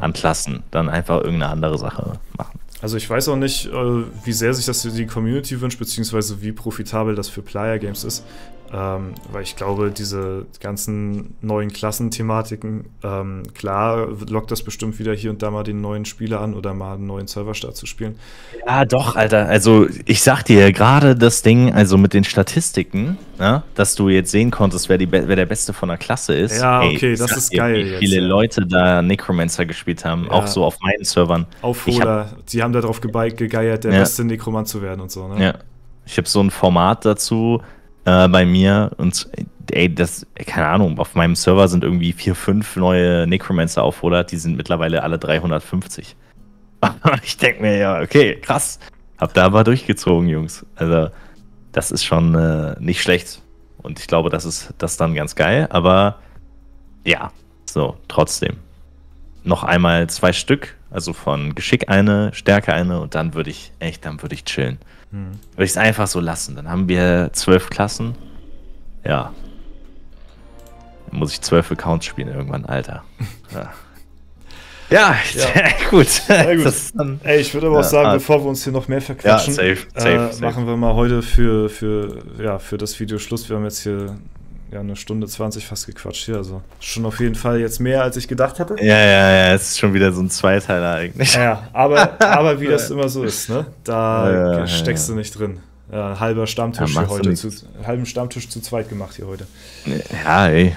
An Klassen. Dann einfach irgendeine andere Sache machen. Also ich weiß auch nicht, äh, wie sehr sich das die Community wünscht, beziehungsweise wie profitabel das für Player Games ist. Ähm, weil ich glaube, diese ganzen neuen Klassenthematiken, ähm, klar lockt das bestimmt wieder hier und da mal den neuen Spieler an oder mal einen neuen Serverstart zu spielen. Ja, doch, Alter. Also ich sag dir, gerade das Ding, also mit den Statistiken, ne, dass du jetzt sehen konntest, wer, die, wer der Beste von der Klasse ist. Ja, ey, okay, das ist dir, geil. Wie viele jetzt, Leute da Necromancer gespielt haben, ja. auch so auf meinen Servern. Aufholer, hab, die haben darauf gegeiert, der ja. beste Necromant zu werden und so, ne? Ja. Ich habe so ein Format dazu, äh, bei mir und ey, das, keine Ahnung, auf meinem Server sind irgendwie vier, fünf neue Necromancer-Aufholer, die sind mittlerweile alle 350. ich denke mir, ja, okay, krass. Hab da aber durchgezogen, Jungs. Also, das ist schon äh, nicht schlecht. Und ich glaube, das ist das dann ganz geil, aber ja, so, trotzdem. Noch einmal zwei Stück, also von Geschick eine, Stärke eine und dann würde ich, echt, dann würde ich chillen. Hm. Würde ich es einfach so lassen. Dann haben wir zwölf Klassen. Ja. Dann muss ich zwölf Accounts spielen irgendwann, Alter. Ja. Ja, Ja. gut. Na gut. Dann, Ey, ich würde aber auch Ja, sagen, ah. bevor wir uns hier noch mehr verquatschen, Ja, safe, safe, äh, safe. machen wir mal heute für, für, ja, für das Video Schluss. Wir haben jetzt hier ja, eine Stunde 20 fast gequatscht hier. Also schon auf jeden Fall jetzt mehr, als ich gedacht hatte. ja, ja, ja, es ist schon wieder so ein Zweiteiler eigentlich. Ja, aber, aber wie das immer so ist, ne? Da Ja, ja, steckst ja. du nicht drin. Ja, halber Stammtisch Ja, hier heute, zu, halben Stammtisch zu zweit gemacht hier heute. Ja, ey.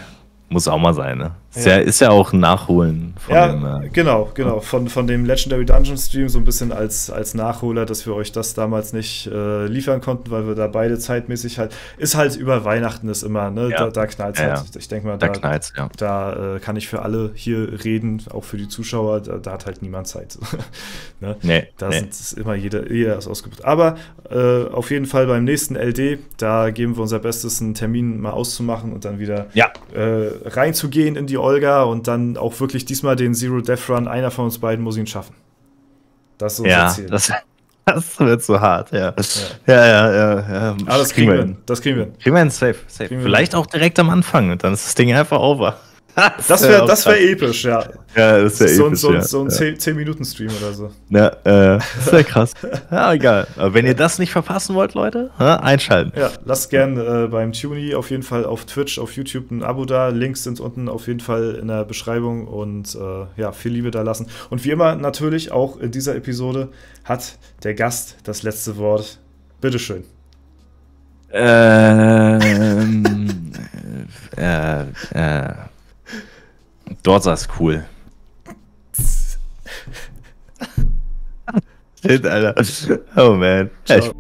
Muss auch mal sein, ne? Ist Ja. ja, ist ja auch ein Nachholen von ja, dem. Äh, genau, genau. Von, von dem Legendary Dungeon Stream so ein bisschen als, als Nachholer, dass wir euch das damals nicht äh, liefern konnten, weil wir da beide zeitmäßig halt. Ist halt über Weihnachten ist immer, ne? Ja. Da, da knallt Ja, halt. Ich denke mal, da da, knallt's, ja. da äh, kann ich für alle hier reden, auch für die Zuschauer. Da, da hat halt niemand Zeit. ne? Nee, Da nee. es immer jeder, jeder ist ausgebucht. Aber äh, auf jeden Fall beim nächsten LD, da geben wir unser Bestes, einen Termin mal auszumachen und dann wieder Ja, äh, reinzugehen in die Olga und dann auch wirklich diesmal den Zero Death Run. Einer von uns beiden muss ihn schaffen. Das ist unser ja, Ziel. das, das wird so hart, ja. Ja, ja, ja. ja. Aber das kriegen wir hin. Das kriegen wir hin. Kriegen wir hin, safe, safe. Vielleicht auch direkt am Anfang und dann ist das Ding einfach over. Das wäre das wär episch, ja. Ja, das wäre so, ein- episch, so, ein- ja. so ein ja. 10-Minuten-Stream oder so. Ja, äh, das wäre krass. Ja, egal. Aber wenn ihr das nicht verpassen wollt, Leute, einschalten. Ja, lasst gern äh, beim Tuni auf jeden Fall auf Twitch, auf YouTube ein Abo da. Links sind unten auf jeden Fall in der Beschreibung und äh, ja, viel Liebe da lassen. Und wie immer natürlich auch in dieser Episode hat der Gast das letzte Wort. Bitteschön. Ähm, äh, äh, dort ist cool. Shit, Alter. Oh man. Ja, ich,